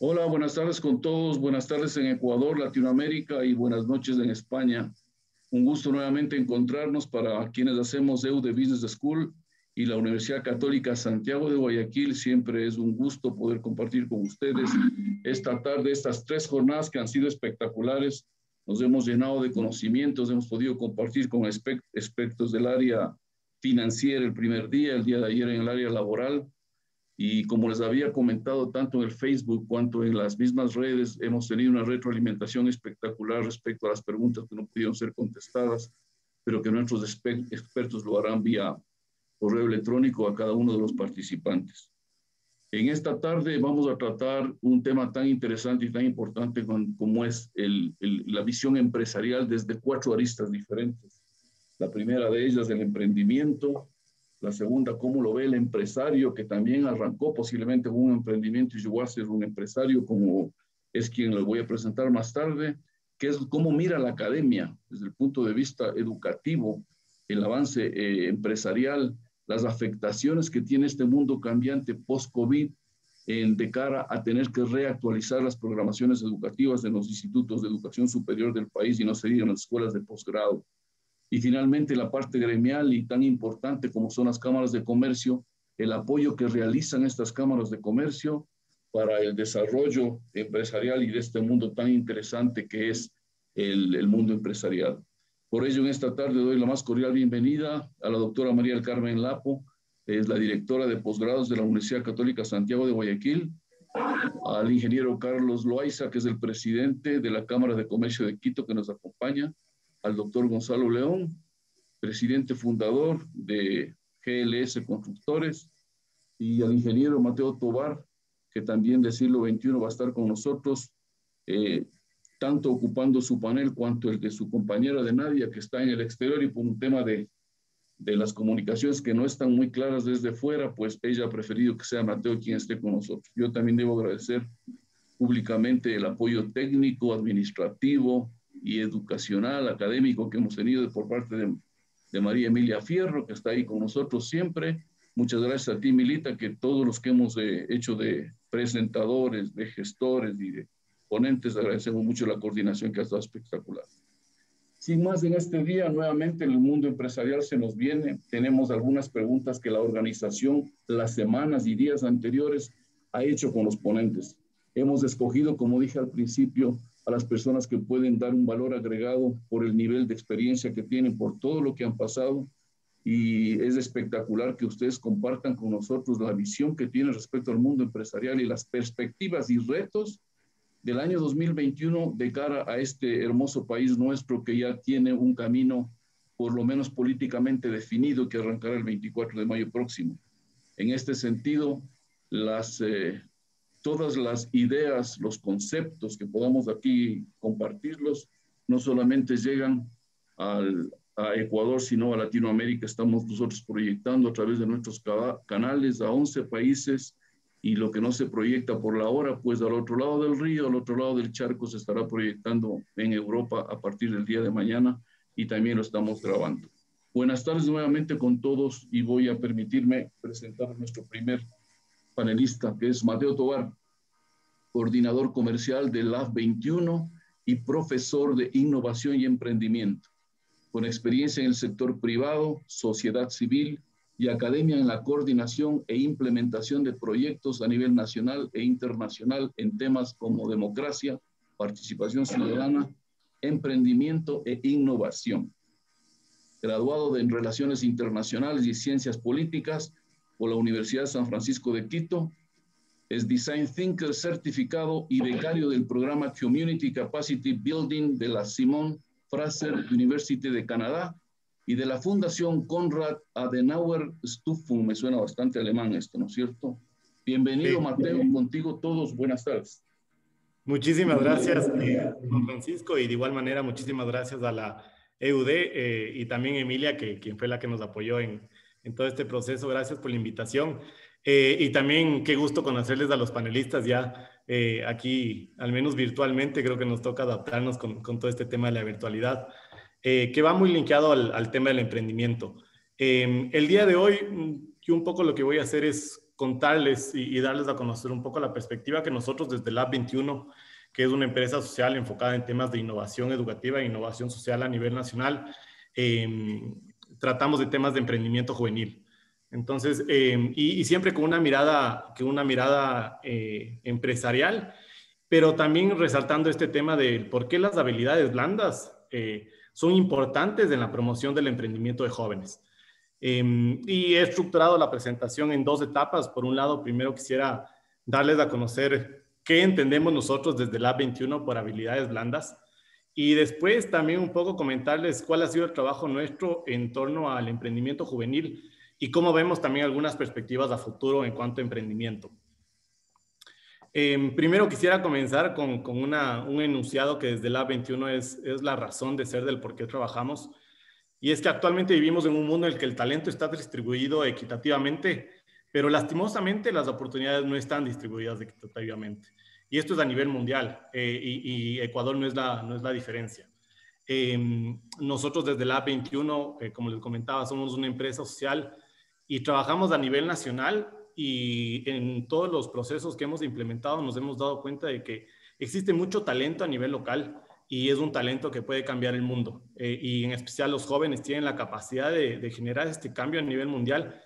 Hola, buenas tardes con todos. Buenas tardes en Ecuador, Latinoamérica y buenas noches en España. Un gusto nuevamente encontrarnos para quienes hacemos EU de Business School y la Universidad Católica Santiago de Guayaquil. Siempre es un gusto poder compartir con ustedes esta tarde estas tres jornadas que han sido espectaculares. Nos hemos llenado de conocimientos, hemos podido compartir con expertos del área financiera el primer día, el día de ayer en el área laboral y como les había comentado tanto en el Facebook cuanto en las mismas redes, hemos tenido una retroalimentación espectacular respecto a las preguntas que no pudieron ser contestadas, pero que nuestros expertos lo harán vía correo electrónico a cada uno de los participantes. En esta tarde vamos a tratar un tema tan interesante y tan importante como es el, la visión empresarial desde cuatro aristas diferentes. La primera de ellas, el emprendimiento, la segunda, cómo lo ve el empresario que también arrancó posiblemente un emprendimiento y llegó a ser un empresario como es quien lo voy a presentar más tarde, que es cómo mira la academia desde el punto de vista educativo, el avance eh, empresarial, las afectaciones que tiene este mundo cambiante post-COVID de cara a tener que reactualizar las programaciones educativas de los institutos de educación superior del país y no seguir en las escuelas de posgrado. Y finalmente la parte gremial y tan importante como son las cámaras de comercio, el apoyo que realizan estas cámaras de comercio para el desarrollo empresarial y de este mundo tan interesante que es el, mundo empresarial. Por ello, en esta tarde doy la más cordial bienvenida a la doctora María del Carmen Lapo, es la directora de posgrados de la Universidad Católica Santiago de Guayaquil, al ingeniero Carlos Loaiza, que es el presidente de la Cámara de Comercio de Quito, que nos acompaña, al doctor Gonzalo León, presidente fundador de GLS Constructores, y al ingeniero Mateo Tobar, que también del siglo XXI va a estar con nosotros, eh, tanto ocupando su panel cuanto el de su compañera de Nadia, que está en el exterior y por un tema de, de las comunicaciones que no están muy claras desde fuera, pues ella ha preferido que sea Mateo quien esté con nosotros. Yo también debo agradecer públicamente el apoyo técnico, administrativo, y educacional, académico que hemos tenido por parte de, María Emilia Fierro, que está ahí con nosotros siempre. Muchas gracias a ti, Milita, que todos los que hemos eh, hecho de presentadores, de gestores y de ponentes, agradecemos mucho la coordinación que ha estado espectacular. Sin más, en este día, nuevamente el mundo empresarial se nos viene. Tenemos algunas preguntas que la organización las semanas y días anteriores ha hecho con los ponentes. Hemos escogido, como dije al principio, a las personas que pueden dar un valor agregado por el nivel de experiencia que tienen, por todo lo que han pasado. Y es espectacular que ustedes compartan con nosotros la visión que tienen respecto al mundo empresarial y las perspectivas y retos del año 2021 de cara a este hermoso país nuestro que ya tiene un camino por lo menos políticamente definido que arrancará el 24 de mayo próximo. En este sentido, las eh, todas las ideas, los conceptos que podamos aquí compartirlos, no solamente llegan al, a Ecuador, sino a Latinoamérica. Estamos nosotros proyectando a través de nuestros canales a 11 países y lo que no se proyecta por la hora, pues al otro lado del río, al otro lado del charco, se estará proyectando en Europa a partir del día de mañana y también lo estamos grabando. Buenas tardes nuevamente con todos y voy a permitirme presentar a nuestro primer panelista, que es Mateo Tobar, coordinador comercial de LAF 21 y profesor de innovación y emprendimiento, con experiencia en el sector privado, sociedad civil y academia en la coordinación e implementación de proyectos a nivel nacional e internacional en temas como democracia, participación ciudadana, emprendimiento e innovación. Graduado en Relaciones Internacionales y Ciencias Políticas por la Universidad de San Francisco de Quito, es Design Thinker certificado y becario del programa Community Capacity Building de la Simon Fraser University de Canadá y de la Fundación Konrad Adenauer Stiftung. Me suena bastante alemán esto, ¿no es cierto? Bienvenido, Mateo, contigo todos. Buenas tardes. Muchísimas gracias, eh, Francisco, y de igual manera, muchísimas gracias a la EUD eh, y también Emilia, que quien fue la que nos apoyó en, en todo este proceso. Gracias por la invitación. Eh, y también qué gusto conocerles a los panelistas ya eh, aquí, al menos virtualmente, creo que nos toca adaptarnos con, con todo este tema de la virtualidad, eh, que va muy linkeado al, al tema del emprendimiento. el día de hoy, yo un poco lo que voy a hacer es contarles y, darles a conocer un poco la perspectiva que nosotros desde Lab 21, que es una empresa social enfocada en temas de innovación educativa e innovación social a nivel nacional, em, tratamos de temas de emprendimiento juvenil. Entonces, em, y, siempre con una mirada, que una mirada eh, empresarial, pero también resaltando este tema de por qué las habilidades blandas eh, son importantes en la promoción del emprendimiento de jóvenes. Em, y he estructurado la presentación en dos etapas. Por un lado, primero quisiera darles a conocer qué entendemos nosotros desde la 21 por habilidades blandas. Y después también un poco comentarles cuál ha sido el trabajo nuestro en torno al emprendimiento juvenil y cómo vemos también algunas perspectivas a futuro en cuanto a emprendimiento. Em, primero quisiera comenzar con, con un enunciado que desde la 21 es, es la razón de ser del por qué trabajamos. Y es que actualmente vivimos en un mundo en el que el talento está distribuido equitativamente, pero lastimosamente las oportunidades no están distribuidas equitativamente. Y esto es a nivel mundial eh, y, Ecuador no es la, no es la diferencia. Em, nosotros desde la 21, eh, como les comentaba, somos una empresa social y trabajamos a nivel nacional y en todos los procesos que hemos implementado nos hemos dado cuenta de que existe mucho talento a nivel local y es un talento que puede cambiar el mundo. Eh, y en especial los jóvenes tienen la capacidad de, generar este cambio a nivel mundial,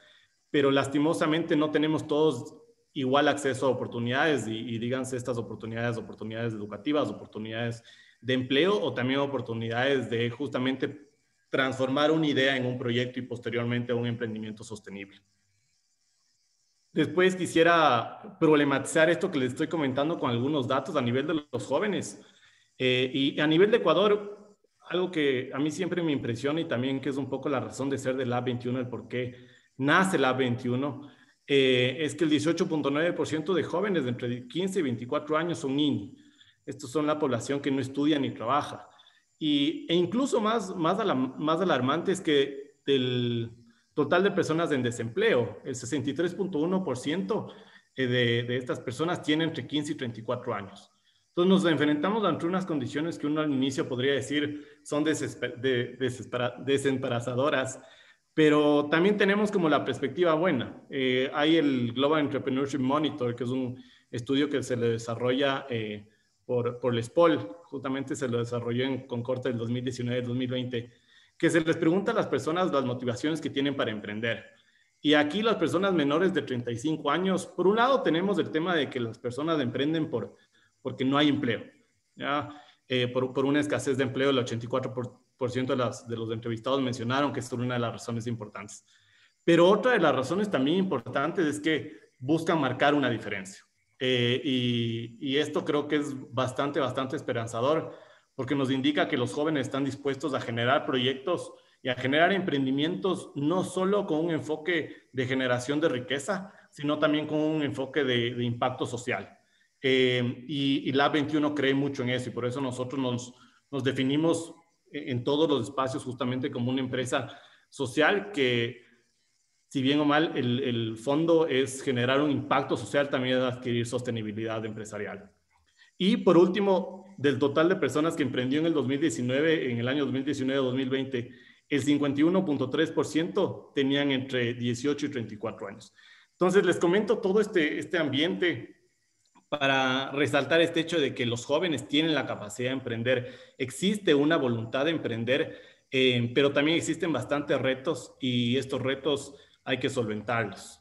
pero lastimosamente no tenemos todos igual acceso a oportunidades y, y díganse estas oportunidades, oportunidades educativas, oportunidades de empleo o también oportunidades de justamente transformar una idea en un proyecto y posteriormente un emprendimiento sostenible. Después quisiera problematizar esto que les estoy comentando con algunos datos a nivel de los jóvenes. Eh, y a nivel de Ecuador, algo que a mí siempre me impresiona y también que es un poco la razón de ser del Lab 21, el por qué nace el Lab 21, eh, es que el 18.9% de jóvenes de entre 15 y 24 años son niños. Estos son la población que no estudia ni trabaja. Y, e incluso más, más, alarmante es que del total de personas en desempleo. El 63.1% eh, de, estas personas tienen entre 15 y 34 años. Entonces nos enfrentamos ante unas condiciones que uno al inicio podría decir son desesperadoras, pero también tenemos como la perspectiva buena. Eh, hay el Global Entrepreneurship Monitor, que es un estudio que se le desarrolla eh, por, por el SPOL, justamente se lo desarrolló en, con corte del 2019-2020 que se les pregunta a las personas las motivaciones que tienen para emprender. Y aquí las personas menores de 35 años, por un lado tenemos el tema de que las personas emprenden por, porque no hay empleo. ¿ya? Eh, por, por, una escasez de empleo, el 84% de, las, de los entrevistados mencionaron que es una de las razones importantes. Pero otra de las razones también importantes es que buscan marcar una diferencia. Eh, y, y, esto creo que es bastante, bastante esperanzador porque nos indica que los jóvenes están dispuestos a generar proyectos y a generar emprendimientos no solo con un enfoque de generación de riqueza, sino también con un enfoque de, impacto social. Eh, y, la 21 cree mucho en eso y por eso nosotros nos, nos definimos en todos los espacios justamente como una empresa social que, si bien o mal, el, el fondo es generar un impacto social, también es adquirir sostenibilidad empresarial. Y por último, del total de personas que emprendió en el 2019, en el año 2019-2020, el 51.3% tenían entre 18 y 34 años. Entonces, les comento todo este, este ambiente para resaltar este hecho de que los jóvenes tienen la capacidad de emprender. Existe una voluntad de emprender, eh, pero también existen bastantes retos y estos retos hay que solventarlos.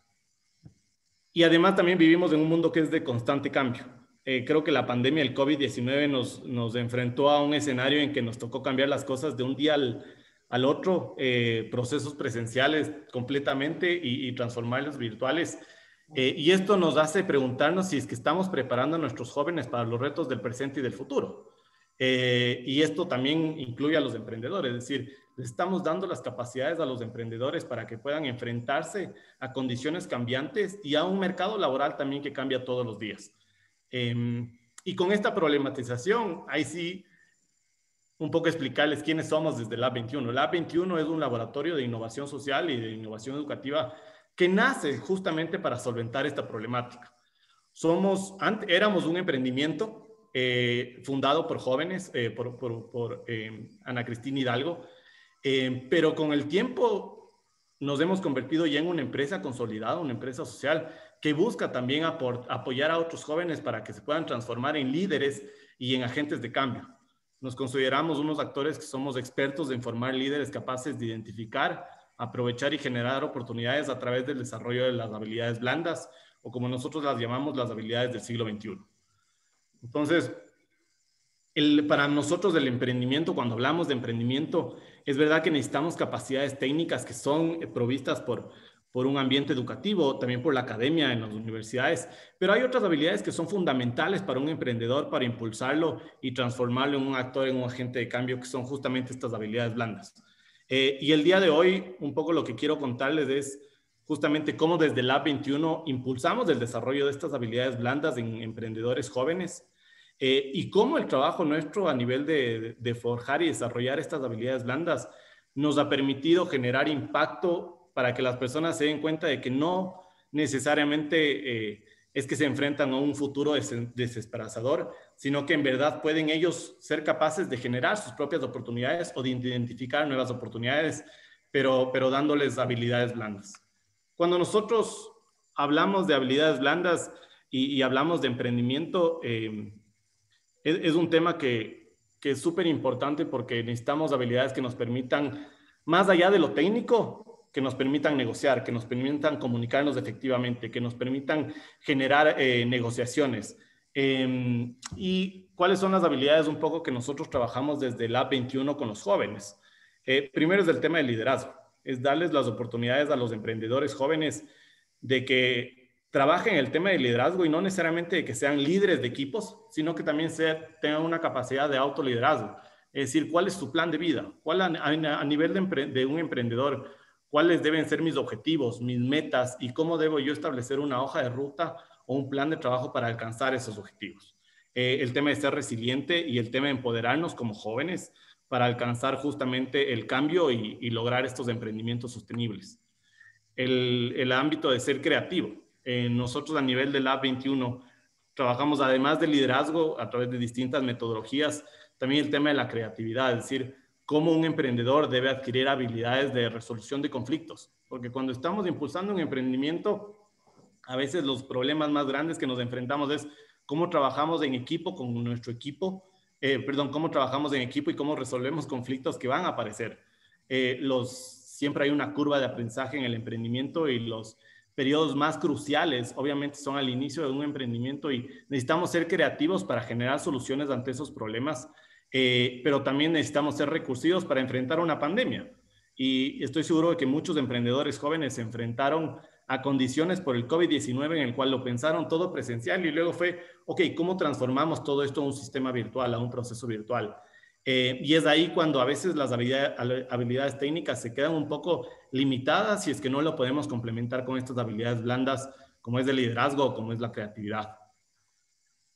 Y además también vivimos en un mundo que es de constante cambio. Eh, creo que la pandemia del COVID-19 nos, nos, enfrentó a un escenario en que nos tocó cambiar las cosas de un día al, al otro, eh, procesos presenciales completamente y, y transformarlos virtuales. Eh, y esto nos hace preguntarnos si es que estamos preparando a nuestros jóvenes para los retos del presente y del futuro. y esto también incluye a los emprendedores, es decir, les estamos dando las capacidades a los emprendedores para que puedan enfrentarse a condiciones cambiantes y a un mercado laboral también que cambia todos los días. Em, y con esta problematización, ahí sí, un poco explicarles quiénes somos desde Lab 21. Lab 21 es un laboratorio de innovación social y de innovación educativa que nace justamente para solventar esta problemática. Somos, éramos un emprendimiento eh, fundado por jóvenes, eh, por, em, Ana Cristina Hidalgo, pero con el tiempo nos hemos convertido ya en una empresa consolidada, una empresa social que busca también apoyar a otros jóvenes para que se puedan transformar en líderes y en agentes de cambio. Nos consideramos unos actores que somos expertos en formar líderes capaces de identificar, aprovechar y generar oportunidades a través del desarrollo de las habilidades blandas o como nosotros las llamamos las habilidades del siglo XXI. Entonces, para nosotros el emprendimiento, cuando hablamos de emprendimiento, es verdad que necesitamos capacidades técnicas que son provistas por, por un ambiente educativo, también por la academia en las universidades, pero hay otras habilidades que son fundamentales para un emprendedor para impulsarlo y transformarlo en un actor, en un agente de cambio, que son justamente estas habilidades blandas. Eh, y el día de hoy, un poco lo que quiero contarles es justamente cómo desde Lab 21 impulsamos el desarrollo de estas habilidades blandas en emprendedores jóvenes eh, y cómo el trabajo nuestro a nivel de, forjar y desarrollar estas habilidades blandas nos ha permitido generar impacto para que las personas se den cuenta de que no necesariamente eh, es que se enfrentan a un futuro desesperanzador, sino que en verdad pueden ellos ser capaces de generar sus propias oportunidades o de identificar nuevas oportunidades, pero, pero dándoles habilidades blandas. Cuando nosotros hablamos de habilidades blandas y, hablamos de emprendimiento, eh, es, un tema que, que es súper importante porque necesitamos habilidades que nos permitan, más allá de lo técnico, que nos permitan negociar, que nos permitan comunicarnos efectivamente, que nos permitan generar eh, negociaciones. Em, y cuáles son las habilidades un poco que nosotros trabajamos desde la 21 con los jóvenes. Eh, primero es el tema del liderazgo, es darles las oportunidades a los emprendedores jóvenes de que trabajen el tema del liderazgo y no necesariamente de que sean líderes de equipos, sino que también tengan una capacidad de autoliderazgo. Es decir, cuál es su plan de vida, cuál a, nivel de un emprendedor, cuáles deben ser mis objetivos, mis metas y cómo debo yo establecer una hoja de ruta o un plan de trabajo para alcanzar esos objetivos. Eh, el tema de ser resiliente y el tema de empoderarnos como jóvenes para alcanzar justamente el cambio y, lograr estos emprendimientos sostenibles. El, ámbito de ser creativo. Eh, nosotros a nivel del Lab 21 trabajamos además de liderazgo a través de distintas metodologías, también el tema de la creatividad, es decir, cómo un emprendedor debe adquirir habilidades de resolución de conflictos. Porque cuando estamos impulsando un emprendimiento, a veces los problemas más grandes que nos enfrentamos es cómo trabajamos en equipo con nuestro equipo, eh, perdón, cómo trabajamos en equipo y cómo resolvemos conflictos que van a aparecer. Eh, los, siempre hay una curva de aprendizaje en el emprendimiento y los periodos más cruciales, obviamente, son al inicio de un emprendimiento y necesitamos ser creativos para generar soluciones ante esos problemas eh, pero también necesitamos ser recursivos para enfrentar una pandemia. Y estoy seguro de que muchos emprendedores jóvenes se enfrentaron a condiciones por el COVID-19 en el cual lo pensaron todo presencial y luego fue, ok, ¿cómo transformamos todo esto a un sistema virtual, a un proceso virtual? Eh, y es ahí cuando a veces las habilidades, técnicas se quedan un poco limitadas si es que no lo podemos complementar con estas habilidades blandas como es el liderazgo o como es la creatividad.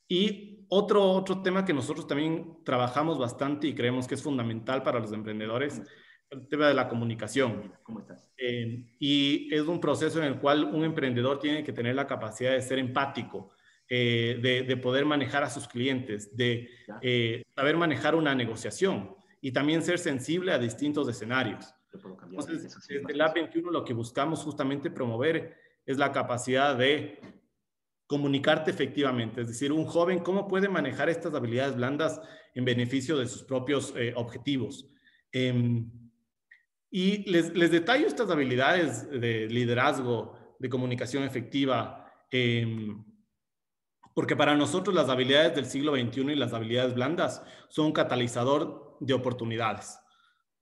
Y otro, otro tema que nosotros también trabajamos bastante y creemos que es fundamental para los emprendedores, el tema de la comunicación. ¿Cómo estás? Eh, y es un proceso en el cual un emprendedor tiene que tener la capacidad de ser empático, eh, de, poder manejar a sus clientes, de eh, saber manejar una negociación y también ser sensible a distintos escenarios. Entonces, desde la 21 lo que buscamos justamente promover es la capacidad de comunicarte efectivamente. Es decir, un joven, ¿cómo puede manejar estas habilidades blandas en beneficio de sus propios eh, objetivos? Em, y les, les, detallo estas habilidades de liderazgo, de comunicación efectiva, em, porque para nosotros las habilidades del siglo XXI y las habilidades blandas son un catalizador de oportunidades.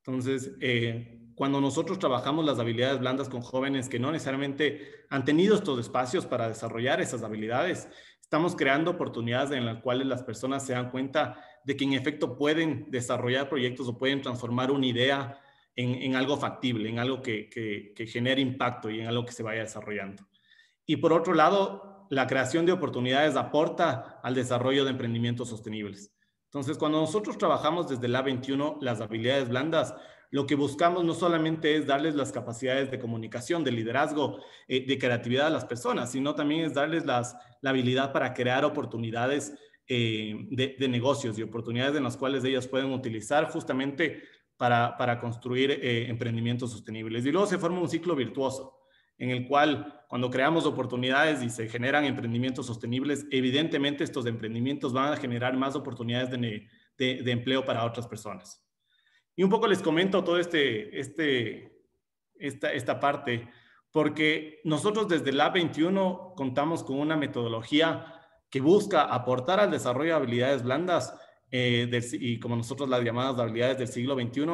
Entonces, eh, cuando nosotros trabajamos las habilidades blandas con jóvenes que no necesariamente han tenido estos espacios para desarrollar esas habilidades, estamos creando oportunidades en las cuales las personas se dan cuenta de que en efecto pueden desarrollar proyectos o pueden transformar una idea en, algo factible, en algo que, que genere impacto y en algo que se vaya desarrollando. Y por otro lado, la creación de oportunidades aporta al desarrollo de emprendimientos sostenibles. Entonces, cuando nosotros trabajamos desde la 21 las habilidades blandas, lo que buscamos no solamente es darles las capacidades de comunicación, de liderazgo, eh, de creatividad a las personas, sino también es darles la habilidad para crear oportunidades eh, de, negocios y oportunidades en las cuales ellas pueden utilizar justamente para, construir eh, emprendimientos sostenibles. Y luego se forma un ciclo virtuoso en el cual cuando creamos oportunidades y se generan emprendimientos sostenibles, evidentemente estos emprendimientos van a generar más oportunidades de, empleo para otras personas. Y un poco les comento todo este, este, esta, esta parte, porque nosotros desde Lab 21 contamos con una metodología que busca aportar al desarrollo de habilidades blandas eh, y como nosotros las llamadas habilidades del siglo XXI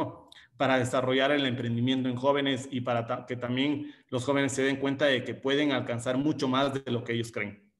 para desarrollar el emprendimiento en jóvenes y para que también los jóvenes se den cuenta de que pueden alcanzar mucho más de lo que ellos creen.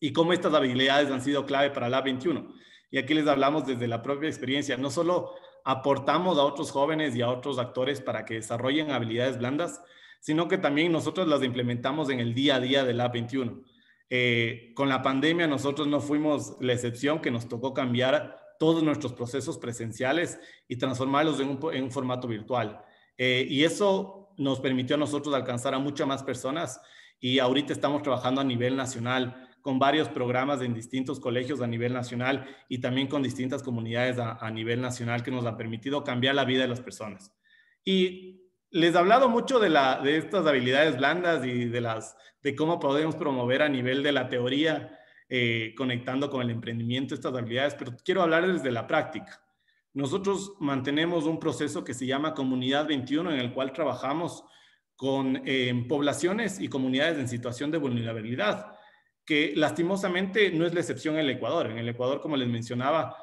Y cómo estas habilidades han sido clave para la 21. Y aquí les hablamos desde la propia experiencia. No solo aportamos a otros jóvenes y a otros actores para que desarrollen habilidades blandas, sino que también nosotros las implementamos en el día a día de la 21. Eh, con la pandemia nosotros no fuimos la excepción que nos tocó cambiar todos nuestros procesos presenciales y transformarlos en un, formato virtual. Eh, y eso nos permitió a nosotros alcanzar a muchas más personas y ahorita estamos trabajando a nivel nacional con varios programas en distintos colegios a nivel nacional y también con distintas comunidades a, a nivel nacional que nos han permitido cambiar la vida de las personas. Y les he hablado mucho de, estas habilidades blandas y de cómo podemos promover a nivel de la teoría, eh, conectando con el emprendimiento estas habilidades, pero quiero hablarles de la práctica. Nosotros mantenemos un proceso que se llama Comunidad 21, en el cual trabajamos con eh, poblaciones y comunidades en situación de vulnerabilidad, que lastimosamente no es la excepción en el Ecuador. En el Ecuador, como les mencionaba,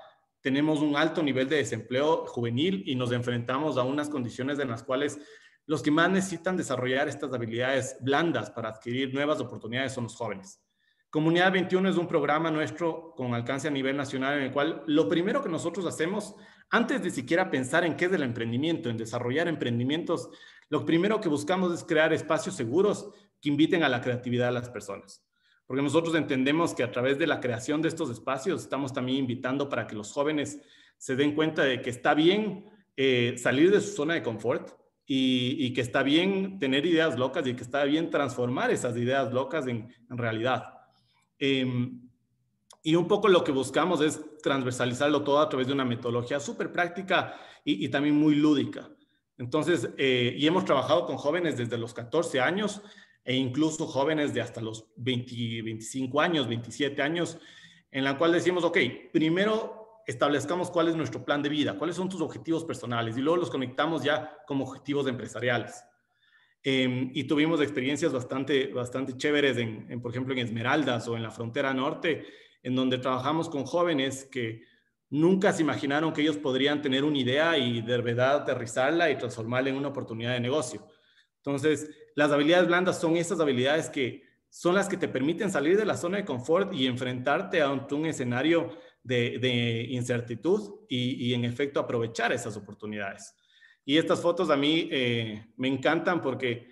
tenemos un alto nivel de desempleo juvenil y nos enfrentamos a unas condiciones en las cuales los que más necesitan desarrollar estas habilidades blandas para adquirir nuevas oportunidades son los jóvenes. Comunidad 21 es un programa nuestro con alcance a nivel nacional en el cual lo primero que nosotros hacemos, antes de siquiera pensar en qué es el emprendimiento, en desarrollar emprendimientos, lo primero que buscamos es crear espacios seguros que inviten a la creatividad de las personas porque nosotros entendemos que a través de la creación de estos espacios estamos también invitando para que los jóvenes se den cuenta de que está bien eh, salir de su zona de confort y, que está bien tener ideas locas y que está bien transformar esas ideas locas en, realidad. Em, y un poco lo que buscamos es transversalizarlo todo a través de una metodología súper práctica y, también muy lúdica. Entonces, eh, y hemos trabajado con jóvenes desde los 14 años e incluso jóvenes de hasta los 20, 25 años, 27 años, en la cual decimos, ok, primero establezcamos cuál es nuestro plan de vida, cuáles son tus objetivos personales y luego los conectamos ya como objetivos empresariales. Em, y tuvimos experiencias bastante, bastante chéveres, en, por ejemplo, en Esmeraldas o en la frontera norte, en donde trabajamos con jóvenes que nunca se imaginaron que ellos podrían tener una idea y de verdad aterrizarla y transformarla en una oportunidad de negocio. Entonces, las habilidades blandas son esas habilidades que son las que te permiten salir de la zona de confort y enfrentarte a un, escenario de, incertidumbre y, en efecto aprovechar esas oportunidades. Y estas fotos a mí eh, me encantan porque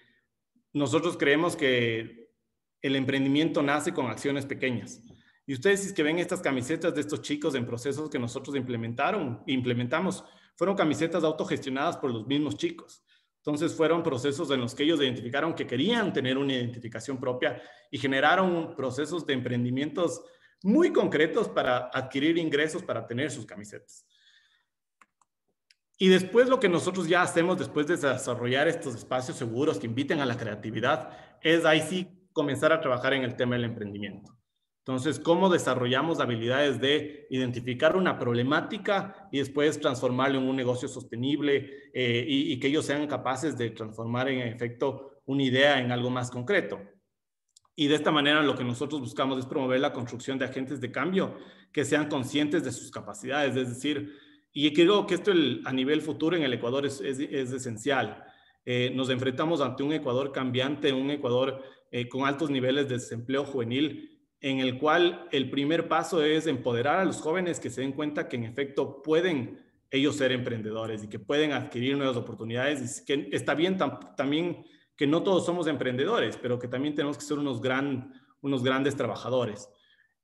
nosotros creemos que el emprendimiento nace con acciones pequeñas. Y ustedes si es que ven estas camisetas de estos chicos en procesos que nosotros implementaron, implementamos, fueron camisetas autogestionadas por los mismos chicos. Entonces fueron procesos en los que ellos identificaron que querían tener una identificación propia y generaron procesos de emprendimientos muy concretos para adquirir ingresos para tener sus camisetas. Y después lo que nosotros ya hacemos después de desarrollar estos espacios seguros que inviten a la creatividad es ahí sí comenzar a trabajar en el tema del emprendimiento. Entonces, ¿cómo desarrollamos habilidades de identificar una problemática y después transformarlo en un negocio sostenible eh, y, que ellos sean capaces de transformar en efecto una idea en algo más concreto? Y de esta manera lo que nosotros buscamos es promover la construcción de agentes de cambio que sean conscientes de sus capacidades, es decir, y creo que esto a nivel futuro en el Ecuador es, esencial. Eh, nos enfrentamos ante un Ecuador cambiante, un Ecuador eh, con altos niveles de desempleo juvenil en el cual el primer paso es empoderar a los jóvenes que se den cuenta que en efecto pueden ellos ser emprendedores y que pueden adquirir nuevas oportunidades que está bien también que no todos somos emprendedores, pero que también tenemos que ser unos grandes trabajadores.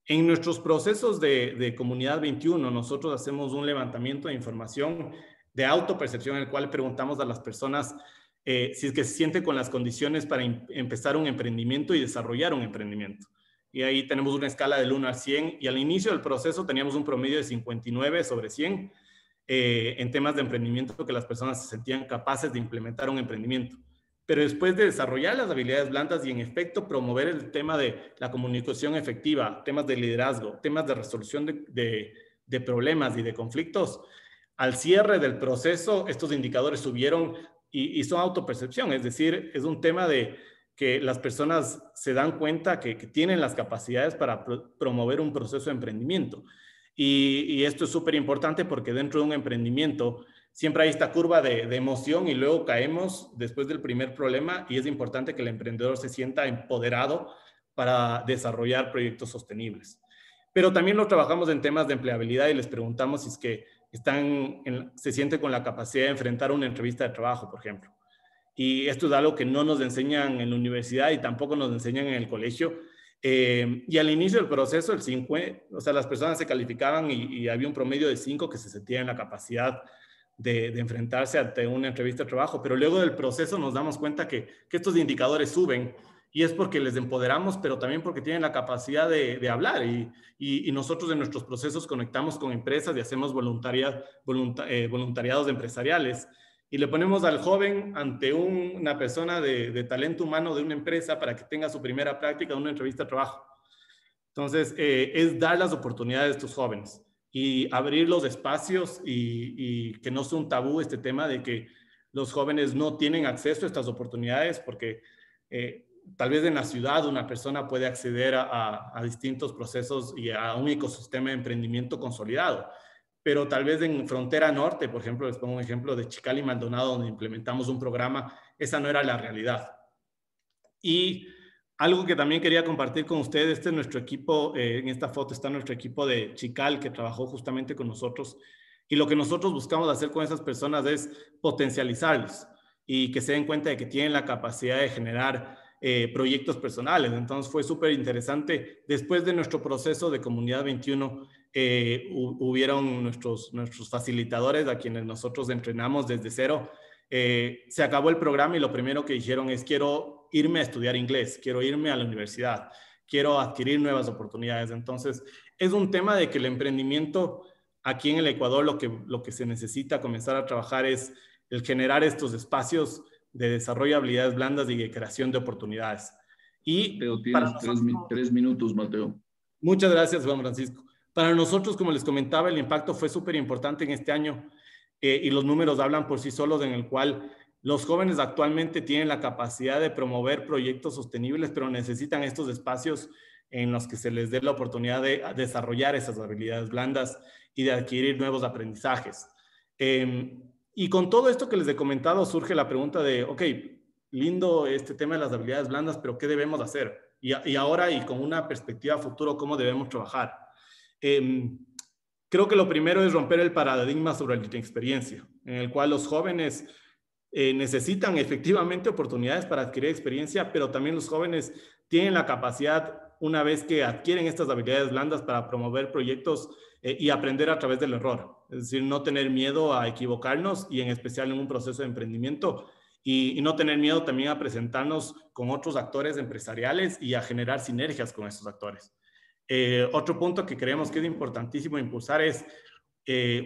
En nuestros procesos de, Comunidad 21, nosotros hacemos un levantamiento de información de autopercepción en el cual preguntamos a las personas eh, si es que se sienten con las condiciones para em, empezar un emprendimiento y desarrollar un emprendimiento y ahí tenemos una escala del 1 al 100 y al inicio del proceso teníamos un promedio de 59 sobre 100 eh, en temas de emprendimiento que las personas se sentían capaces de implementar un emprendimiento. pero después de desarrollar las habilidades blandas y en efecto promover el tema de la comunicación efectiva, temas de liderazgo, temas de resolución de, de, problemas y de conflictos, al cierre del proceso estos indicadores subieron y, y, son autopercepción, es decir, es un tema de que las personas se dan cuenta que, tienen las capacidades para promover un proceso de emprendimiento. Y, esto es súper importante porque dentro de un emprendimiento siempre hay esta curva de, emoción y luego caemos después del primer problema y es importante que el emprendedor se sienta empoderado para desarrollar proyectos sostenibles. Pero también lo trabajamos en temas de empleabilidad y les preguntamos si es que están se siente con la capacidad de enfrentar una entrevista de trabajo, por ejemplo. Y esto es algo que no nos enseñan en la universidad y tampoco nos enseñan en el colegio. Eh, y al inicio del proceso, el 5, o sea, las personas se calificaban y, había un promedio de 5 que se sentían en la capacidad de, enfrentarse ante una entrevista de trabajo, pero luego del proceso nos damos cuenta que, estos indicadores suben y es porque les empoderamos, pero también porque tienen la capacidad de, hablar y, nosotros en nuestros procesos conectamos con empresas y hacemos eh, voluntariados empresariales y le ponemos al joven ante una persona de, talento humano de una empresa para que tenga su primera práctica de una entrevista de trabajo. Entonces, eh, es dar las oportunidades a estos jóvenes y abrir los espacios y, que no sea un tabú este tema de que los jóvenes no tienen acceso a estas oportunidades porque eh, tal vez en la ciudad una persona puede acceder a, distintos procesos y a un ecosistema de emprendimiento consolidado. Pero tal vez en frontera norte, por ejemplo, les pongo un ejemplo de Chical y Maldonado, donde implementamos un programa, esa no era la realidad. Y algo que también quería compartir con ustedes, este es nuestro equipo, eh, en esta foto está nuestro equipo de Chical que trabajó justamente con nosotros y lo que nosotros buscamos hacer con esas personas es potencializarlos y que se den cuenta de que tienen la capacidad de generar eh, proyectos personales. Entonces fue súper interesante. Después de nuestro proceso de Comunidad 21, eh, hubieron nuestros, nuestros facilitadores a quienes nosotros entrenamos desde cero. se acabó el programa y lo primero que dijeron es quiero irme a estudiar inglés, quiero irme a la universidad, quiero adquirir nuevas oportunidades. Entonces, es un tema de que el emprendimiento aquí en el Ecuador lo que, lo que se necesita comenzar a trabajar es el generar estos espacios de desarrollo de habilidades blandas y de creación de oportunidades. Y tienes tres, minutos, Mateo. Muchas gracias, Juan Francisco. Para nosotros, como les comentaba, el impacto fue súper importante en este año eh, y los números hablan por sí solos en el cual los jóvenes actualmente tienen la capacidad de promover proyectos sostenibles, pero necesitan estos espacios en los que se les dé la oportunidad de desarrollar esas habilidades blandas y de adquirir nuevos aprendizajes. Em, y con todo esto que les he comentado, surge la pregunta de, ok, lindo este tema de las habilidades blandas, pero ¿qué debemos hacer? Y, ahora y con una perspectiva futuro, ¿cómo debemos trabajar? Em, creo que lo primero es romper el paradigma sobre la experiencia, en el cual los jóvenes eh, necesitan efectivamente oportunidades para adquirir experiencia, pero también los jóvenes tienen la capacidad, una vez que adquieren estas habilidades blandas, para promover proyectos eh, y aprender a través del error. Es decir, no tener miedo a equivocarnos y en especial en un proceso de emprendimiento. Y, no tener miedo también a presentarnos con otros actores empresariales y a generar sinergias con esos actores. Eh, otro punto que creemos que es importantísimo impulsar es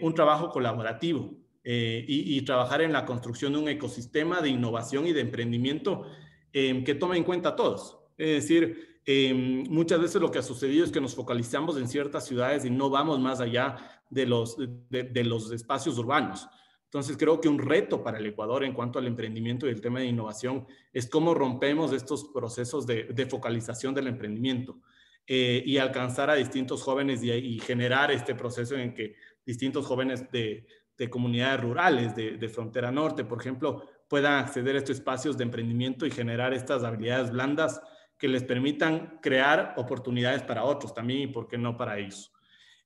un trabajo colaborativo. Eh, y, trabajar en la construcción de un ecosistema de innovación y de emprendimiento em, que tome en cuenta a todos. Es decir, em, muchas veces lo que ha sucedido es que nos focalizamos en ciertas ciudades y no vamos más allá de los, de, los espacios urbanos. Entonces, creo que un reto para el Ecuador en cuanto al emprendimiento y el tema de innovación es cómo rompemos estos procesos de, focalización del emprendimiento eh, y alcanzar a distintos jóvenes y, generar este proceso en que distintos jóvenes de, de comunidades rurales de, frontera norte, por ejemplo, puedan acceder a estos espacios de emprendimiento y generar estas habilidades blandas que les permitan crear oportunidades para otros también y por qué no para ellos.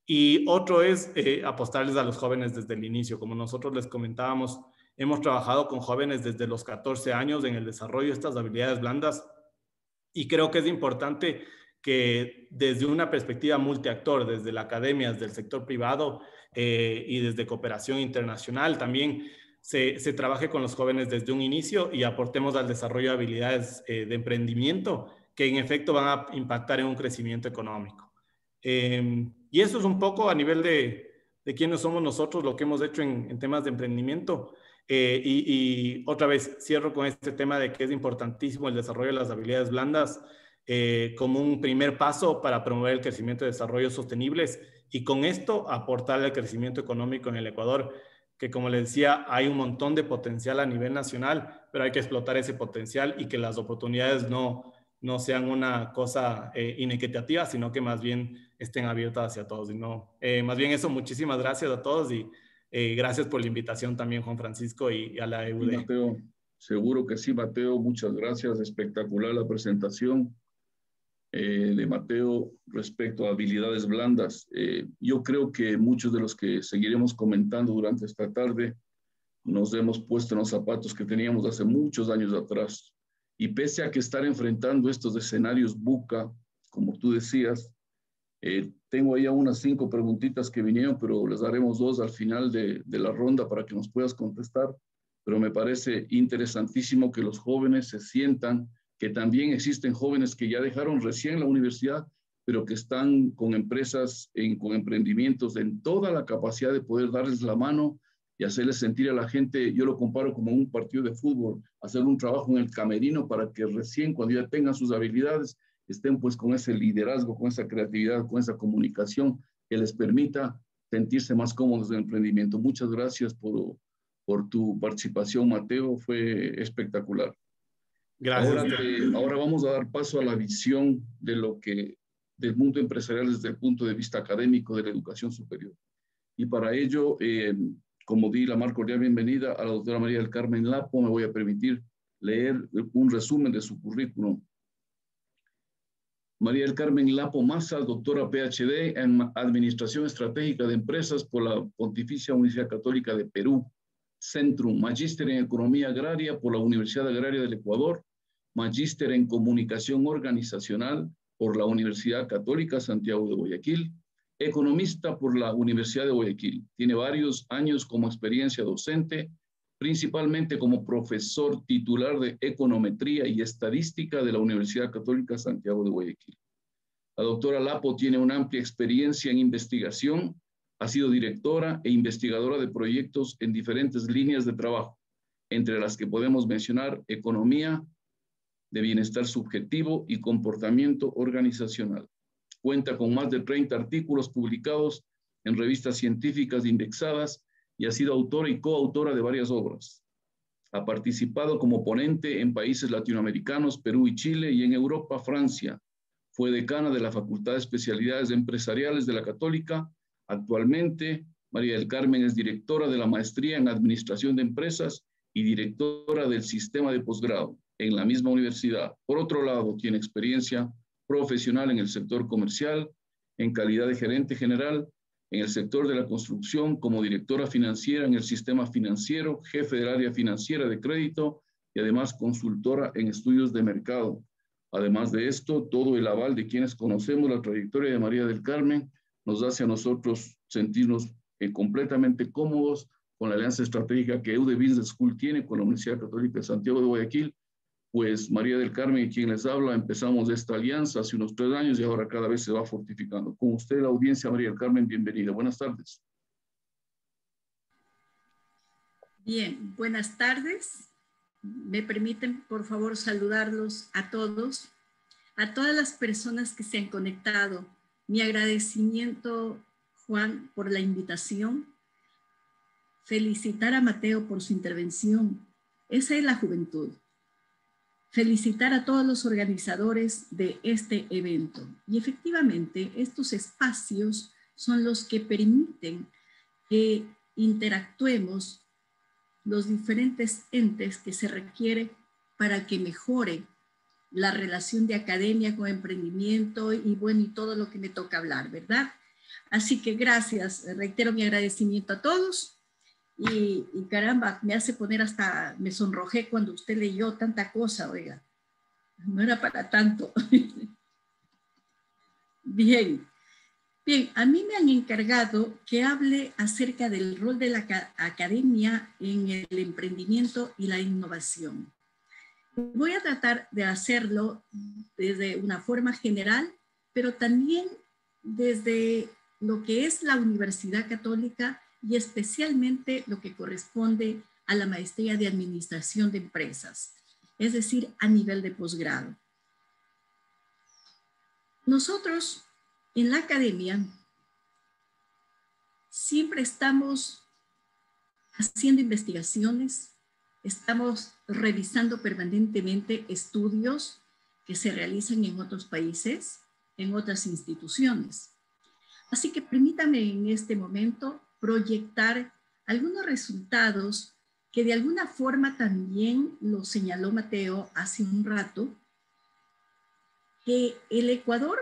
Y otro es eh, apostarles a los jóvenes desde el inicio. Como nosotros les comentábamos, hemos trabajado con jóvenes desde los 14 años en el desarrollo de estas habilidades blandas y creo que es importante que desde una perspectiva multiactor, desde la academia, desde el sector privado, eh, y desde cooperación internacional también se, se, trabaje con los jóvenes desde un inicio y aportemos al desarrollo de habilidades eh, de emprendimiento que en efecto van a impactar en un crecimiento económico. Em, y eso es un poco a nivel de, de quiénes somos nosotros, lo que hemos hecho en, en temas de emprendimiento. Eh, y, otra vez, cierro con este tema de que es importantísimo el desarrollo de las habilidades blandas eh, como un primer paso para promover el crecimiento y desarrollo sostenibles y con esto aportar el crecimiento económico en el Ecuador, que como les decía, hay un montón de potencial a nivel nacional, pero hay que explotar ese potencial y que las oportunidades no, no sean una cosa eh, inequitativa, sino que más bien estén abiertas hacia todos. Y no, eh, más bien eso, muchísimas gracias a todos y eh, gracias por la invitación también, Juan Francisco, y, a la EUD. Mateo, seguro que sí, Mateo, muchas gracias. Espectacular la presentación de Mateo respecto a habilidades blandas. yo creo que muchos de los que seguiremos comentando durante esta tarde nos hemos puesto en los zapatos que teníamos hace muchos años atrás y pese a que estar enfrentando estos escenarios buca, como tú decías, eh, tengo ahí unas cinco preguntitas que vinieron, pero les daremos dos al final de la ronda para que nos puedas contestar. Pero me parece interesantísimo que los jóvenes se sientan que también existen jóvenes que ya dejaron recién la universidad, pero que están con empresas, en, con emprendimientos en toda la capacidad de poder darles la mano y hacerles sentir a la gente, yo lo comparo como un partido de fútbol, hacer un trabajo en el camerino para que recién cuando ya tengan sus habilidades estén pues con ese liderazgo, con esa creatividad, con esa comunicación que les permita sentirse más cómodos en el emprendimiento. Muchas gracias por, por tu participación, Mateo, fue espectacular. Gracias. Ahora, ahora vamos a dar paso a la visión de lo que del mundo empresarial desde el punto de vista académico de la educación superior. Y para ello, eh, como di la más cordial bienvenida a la doctora María del Carmen Lapo, me voy a permitir leer un resumen de su currículum. María del Carmen Lapo Massa, doctora PhD en Administración Estratégica de Empresas por la Pontificia Universidad Católica de Perú. Centrum, magíster en Economía Agraria por la Universidad Agraria del Ecuador, magíster en Comunicación Organizacional por la Universidad Católica Santiago de Guayaquil, economista por la Universidad de Guayaquil. Tiene varios años como experiencia docente, principalmente como profesor titular de econometría y estadística de la Universidad Católica Santiago de Guayaquil. La doctora Lapo tiene una amplia experiencia en investigación, ha sido directora e investigadora de proyectos en diferentes líneas de trabajo, entre las que podemos mencionar economía de bienestar subjetivo y comportamiento organizacional. Cuenta con más de 30 artículos publicados en revistas científicas indexadas y ha sido autora y coautora de varias obras. Ha participado como ponente en países latinoamericanos, Perú y Chile, y en Europa, Francia. Fue decana de la Facultad de Especialidades Empresariales de la Católica. Actualmente, María del Carmen es directora de la Maestría en Administración de Empresas y directora del Sistema de Posgrado en la misma universidad. Por otro lado, tiene experiencia profesional en el sector comercial, en calidad de gerente general, en el sector de la construcción, como directora financiera en el sistema financiero, jefe del área financiera de crédito y además consultora en estudios de mercado. Además de esto, todo el aval de quienes conocemos la trayectoria de María del Carmen nos hace a nosotros sentirnos eh, completamente cómodos con la alianza estratégica que EUDE Business School tiene con la Universidad Católica de Santiago de Guayaquil pues María del Carmen, quien les habla, empezamos esta alianza hace unos tres años y ahora cada vez se va fortificando. Con usted, la audiencia, María del Carmen, bienvenida. Buenas tardes. Bien, buenas tardes. Me permiten, por favor, saludarlos a todos, a todas las personas que se han conectado. Mi agradecimiento, Juan, por la invitación. Felicitar a Mateo por su intervención. Esa es la juventud felicitar a todos los organizadores de este evento. Y efectivamente, estos espacios son los que permiten que interactuemos los diferentes entes que se requiere para que mejore la relación de academia con emprendimiento y bueno, y todo lo que me toca hablar, ¿verdad? Así que gracias, reitero mi agradecimiento a todos y, caramba, me hace poner hasta, me sonrojé cuando usted leyó tanta cosa, oiga. No era para tanto. Bien. Bien, a mí me han encargado que hable acerca del rol de la academia en el emprendimiento y la innovación. Voy a tratar de hacerlo desde una forma general, pero también desde lo que es la Universidad Católica y especialmente lo que corresponde a la maestría de administración de empresas, es decir, a nivel de posgrado. Nosotros en la academia siempre estamos haciendo investigaciones, estamos revisando permanentemente estudios que se realizan en otros países, en otras instituciones. Así que permítame en este momento proyectar algunos resultados que de alguna forma también lo señaló Mateo hace un rato, que el Ecuador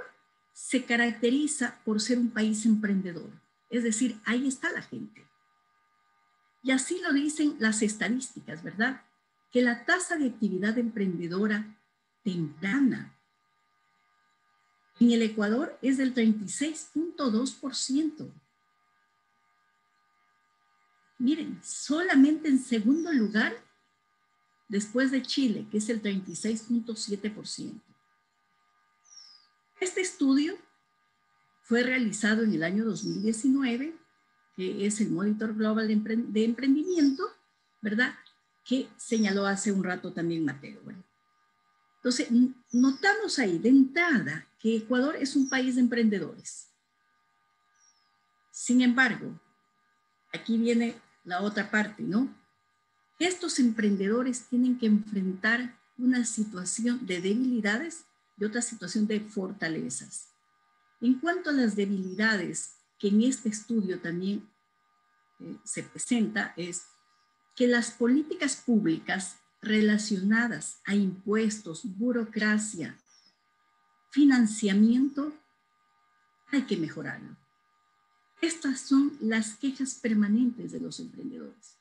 se caracteriza por ser un país emprendedor. Es decir, ahí está la gente. Y así lo dicen las estadísticas, ¿verdad? Que la tasa de actividad emprendedora temprana en el Ecuador es del 36.2%. Miren, solamente en segundo lugar, después de Chile, que es el 36.7%. Este estudio fue realizado en el año 2019, que es el Monitor Global de, Emprendimiento, ¿verdad? Que señaló hace un rato también Mateo. entonces, notamos ahí de entrada que Ecuador es un país de emprendedores. Sin embargo, aquí viene la otra parte, ¿no? Estos emprendedores tienen que enfrentar una situación de debilidades y otra situación de fortalezas. En cuanto a las debilidades que en este estudio también eh, se presenta, es que las políticas públicas relacionadas a impuestos, burocracia, financiamiento, hay que mejorarlo. Estas son las quejas permanentes de los emprendedores.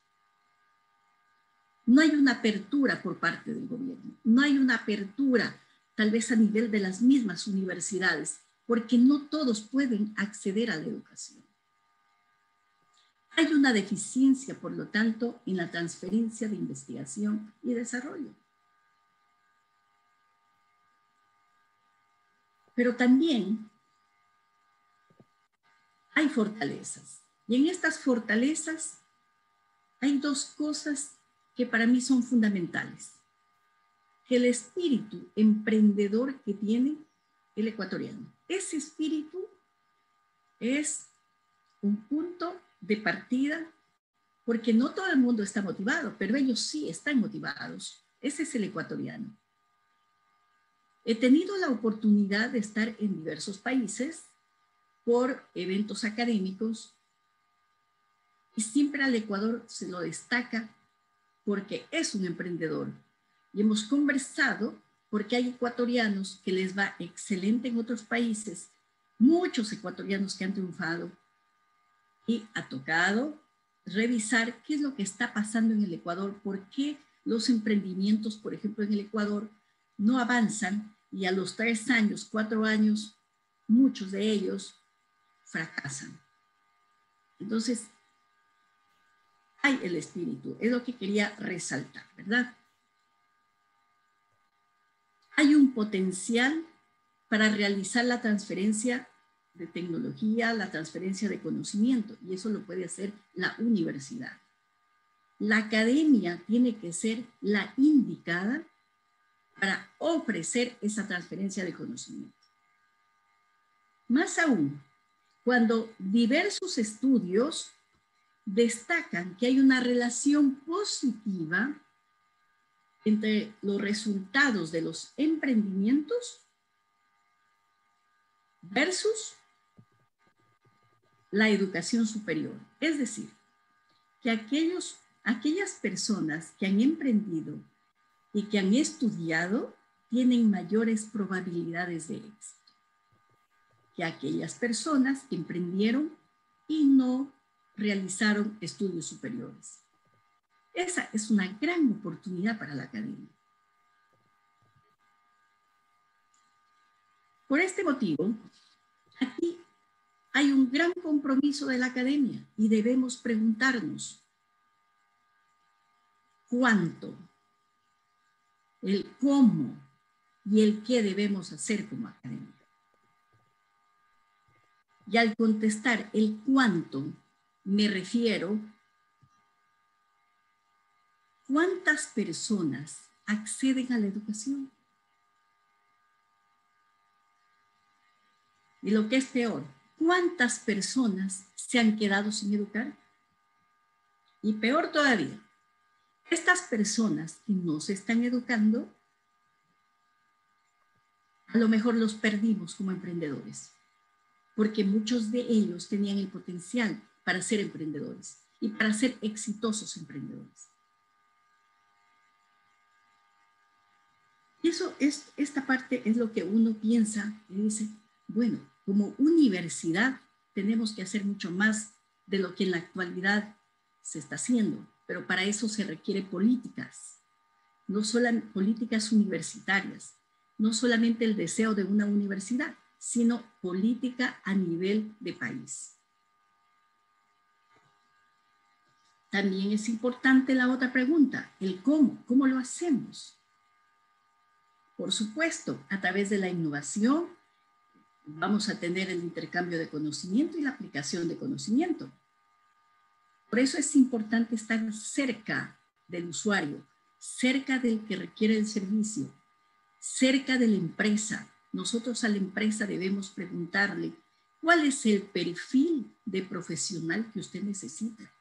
No hay una apertura por parte del gobierno, no hay una apertura tal vez a nivel de las mismas universidades, porque no todos pueden acceder a la educación. Hay una deficiencia, por lo tanto, en la transferencia de investigación y desarrollo. Pero también hay fortalezas. Y en estas fortalezas hay dos cosas que para mí son fundamentales el espíritu emprendedor que tiene el ecuatoriano. Ese espíritu es un punto de partida porque no todo el mundo está motivado, pero ellos sí están motivados. Ese es el ecuatoriano. He tenido la oportunidad de estar en diversos países por eventos académicos y siempre al Ecuador se lo destaca porque es un emprendedor, y hemos conversado porque hay ecuatorianos que les va excelente en otros países, muchos ecuatorianos que han triunfado y ha tocado revisar qué es lo que está pasando en el Ecuador, por qué los emprendimientos, por ejemplo, en el Ecuador no avanzan y a los tres años, cuatro años, muchos de ellos fracasan. Entonces, hay el espíritu, es lo que quería resaltar, ¿verdad? hay un potencial para realizar la transferencia de tecnología, la transferencia de conocimiento, y eso lo puede hacer la universidad. La academia tiene que ser la indicada para ofrecer esa transferencia de conocimiento. Más aún, cuando diversos estudios destacan que hay una relación positiva entre los resultados de los emprendimientos versus la educación superior. Es decir, que aquellos, aquellas personas que han emprendido y que han estudiado tienen mayores probabilidades de éxito que aquellas personas que emprendieron y no realizaron estudios superiores. Esa es una gran oportunidad para la academia. Por este motivo, aquí hay un gran compromiso de la academia y debemos preguntarnos cuánto, el cómo y el qué debemos hacer como academia. Y al contestar el cuánto, me refiero ¿cuántas personas acceden a la educación? Y lo que es peor, ¿cuántas personas se han quedado sin educar? Y peor todavía, estas personas que no se están educando, a lo mejor los perdimos como emprendedores, porque muchos de ellos tenían el potencial para ser emprendedores y para ser exitosos emprendedores. Y eso es, esta parte es lo que uno piensa y dice, bueno, como universidad tenemos que hacer mucho más de lo que en la actualidad se está haciendo, pero para eso se requiere políticas, no solo políticas universitarias, no solamente el deseo de una universidad, sino política a nivel de país. También es importante la otra pregunta, el cómo, cómo lo hacemos. Por supuesto, a través de la innovación vamos a tener el intercambio de conocimiento y la aplicación de conocimiento. Por eso es importante estar cerca del usuario, cerca del que requiere el servicio, cerca de la empresa. Nosotros a la empresa debemos preguntarle cuál es el perfil de profesional que usted necesita.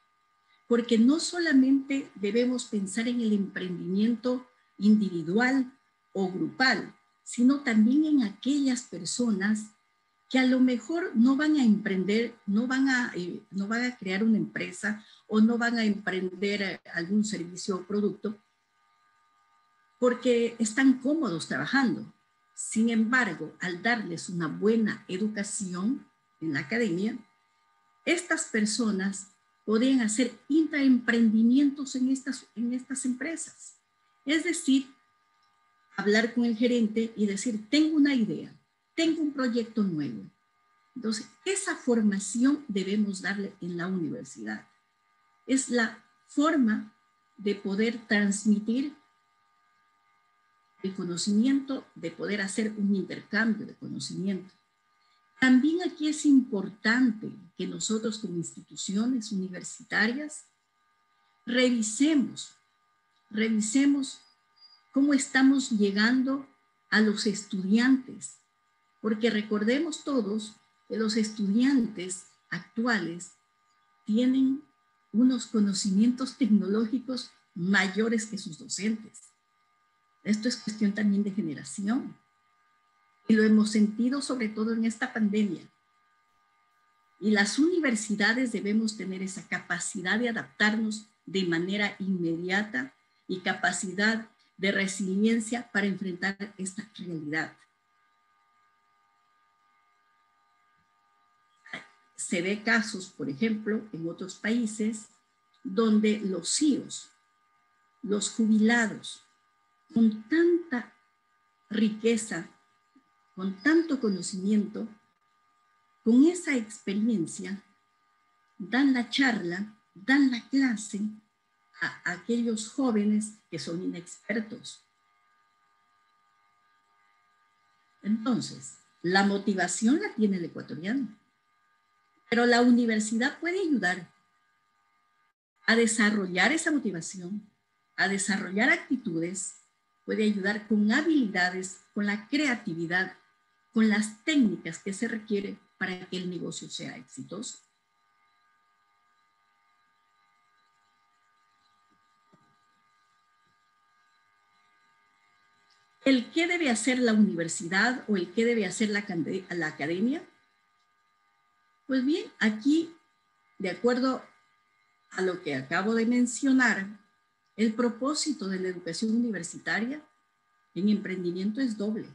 Porque no solamente debemos pensar en el emprendimiento individual o grupal, sino también en aquellas personas que a lo mejor no van a emprender, no van a, eh, no van a crear una empresa o no van a emprender eh, algún servicio o producto porque están cómodos trabajando. Sin embargo, al darles una buena educación en la academia, estas personas podrían hacer intraemprendimientos en estas, en estas empresas. Es decir, hablar con el gerente y decir, tengo una idea, tengo un proyecto nuevo. Entonces, esa formación debemos darle en la universidad. Es la forma de poder transmitir el conocimiento, de poder hacer un intercambio de conocimiento. También aquí es importante que nosotros como instituciones universitarias revisemos, revisemos cómo estamos llegando a los estudiantes, porque recordemos todos que los estudiantes actuales tienen unos conocimientos tecnológicos mayores que sus docentes. Esto es cuestión también de generación. Y lo hemos sentido sobre todo en esta pandemia. Y las universidades debemos tener esa capacidad de adaptarnos de manera inmediata y capacidad de resiliencia para enfrentar esta realidad. Se ve casos, por ejemplo, en otros países donde los CIOs, los jubilados, con tanta riqueza, con tanto conocimiento, con esa experiencia, dan la charla, dan la clase a aquellos jóvenes que son inexpertos. Entonces, la motivación la tiene el ecuatoriano, pero la universidad puede ayudar a desarrollar esa motivación, a desarrollar actitudes puede ayudar con habilidades, con la creatividad, con las técnicas que se requiere para que el negocio sea exitoso. ¿El qué debe hacer la universidad o el qué debe hacer la academia? Pues bien, aquí, de acuerdo a lo que acabo de mencionar, el propósito de la educación universitaria en emprendimiento es doble.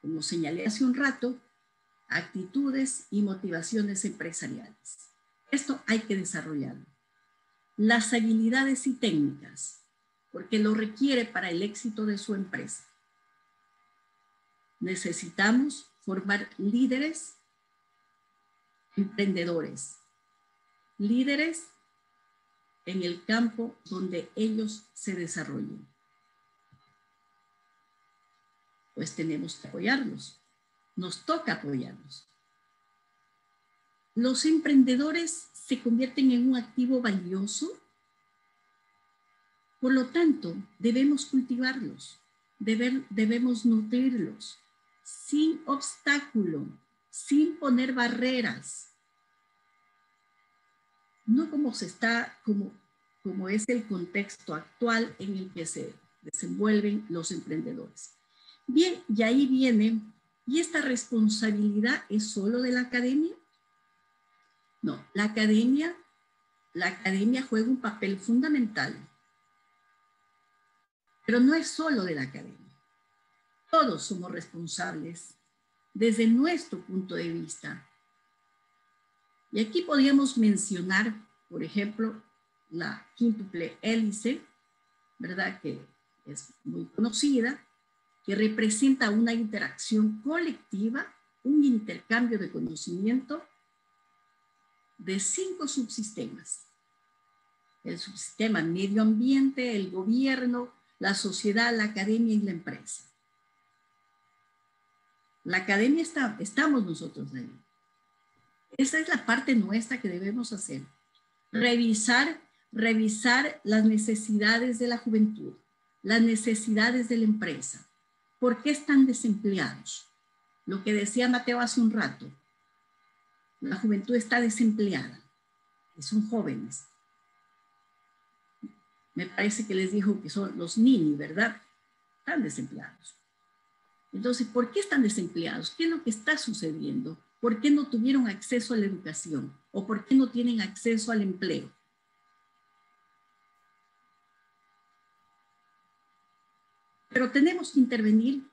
Como señalé hace un rato, actitudes y motivaciones empresariales. Esto hay que desarrollarlo. Las habilidades y técnicas, porque lo requiere para el éxito de su empresa. Necesitamos formar líderes, emprendedores, líderes en el campo donde ellos se desarrollen. Pues tenemos que apoyarlos. Nos toca apoyarlos. Los emprendedores se convierten en un activo valioso Por lo tanto, debemos cultivarlos, debemos nutrirlos sin obstáculo, sin poner barreras. No como se está, como, como es el contexto actual en el que se desenvuelven los emprendedores. Bien, y ahí viene, ¿y esta responsabilidad es solo de la academia? No, la academia, la academia juega un papel fundamental, pero no es solo de la academia. Todos somos responsables desde nuestro punto de vista. Y aquí podríamos mencionar, por ejemplo, la quíntuple hélice, ¿verdad? Que es muy conocida, que representa una interacción colectiva, un intercambio de conocimiento de cinco subsistemas. El subsistema medio ambiente, el gobierno, la sociedad, la academia y la empresa. La academia está, estamos nosotros ahí. Esa es la parte nuestra que debemos hacer. Revisar, revisar las necesidades de la juventud, las necesidades de la empresa. ¿Por qué están desempleados? Lo que decía Mateo hace un rato. La juventud está desempleada. Son jóvenes. Me parece que les dijo que son los nini, ¿verdad? Están desempleados. Entonces, ¿por qué están desempleados? ¿Qué es lo que está sucediendo? ¿Por qué no tuvieron acceso a la educación? ¿O por qué no tienen acceso al empleo? Pero tenemos que intervenir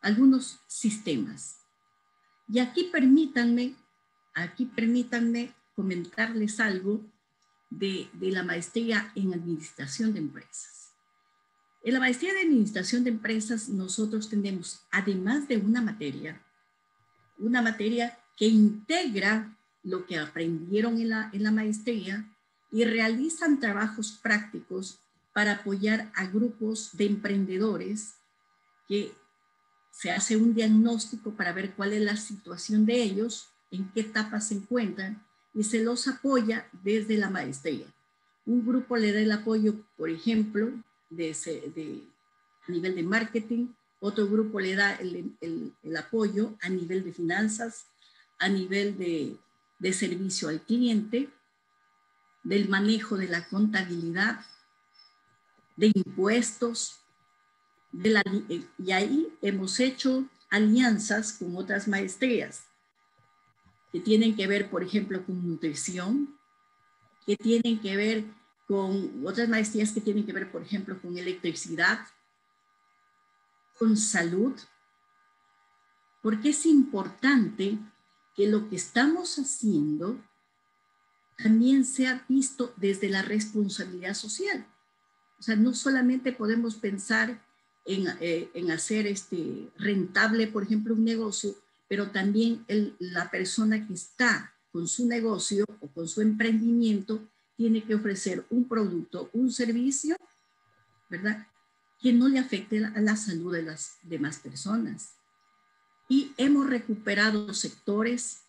algunos sistemas. Y aquí permítanme, aquí permítanme comentarles algo de, de la maestría en administración de empresas. En la maestría de administración de empresas nosotros tenemos, además de una materia, una materia que integra lo que aprendieron en la, en la maestría y realizan trabajos prácticos para apoyar a grupos de emprendedores que se hace un diagnóstico para ver cuál es la situación de ellos, en qué etapa se encuentran y se los apoya desde la maestría. Un grupo le da el apoyo, por ejemplo, de, a nivel de marketing, otro grupo le da el, el, apoyo a nivel de finanzas, a nivel de, de servicio al cliente, del manejo de la contabilidad, de impuestos, de la, y ahí hemos hecho alianzas con otras maestrías que tienen que ver, por ejemplo, con nutrición, que tienen que ver con otras maestrías que tienen que ver, por ejemplo, con electricidad, con salud, porque es importante que lo que estamos haciendo también sea visto desde la responsabilidad social. O sea, no solamente podemos pensar en, eh, en hacer este, rentable, por ejemplo, un negocio, pero también la persona que está con su negocio o con su emprendimiento tiene que ofrecer un producto, un servicio, ¿verdad? Que no le afecte a la salud de las demás personas. Y hemos recuperado sectores,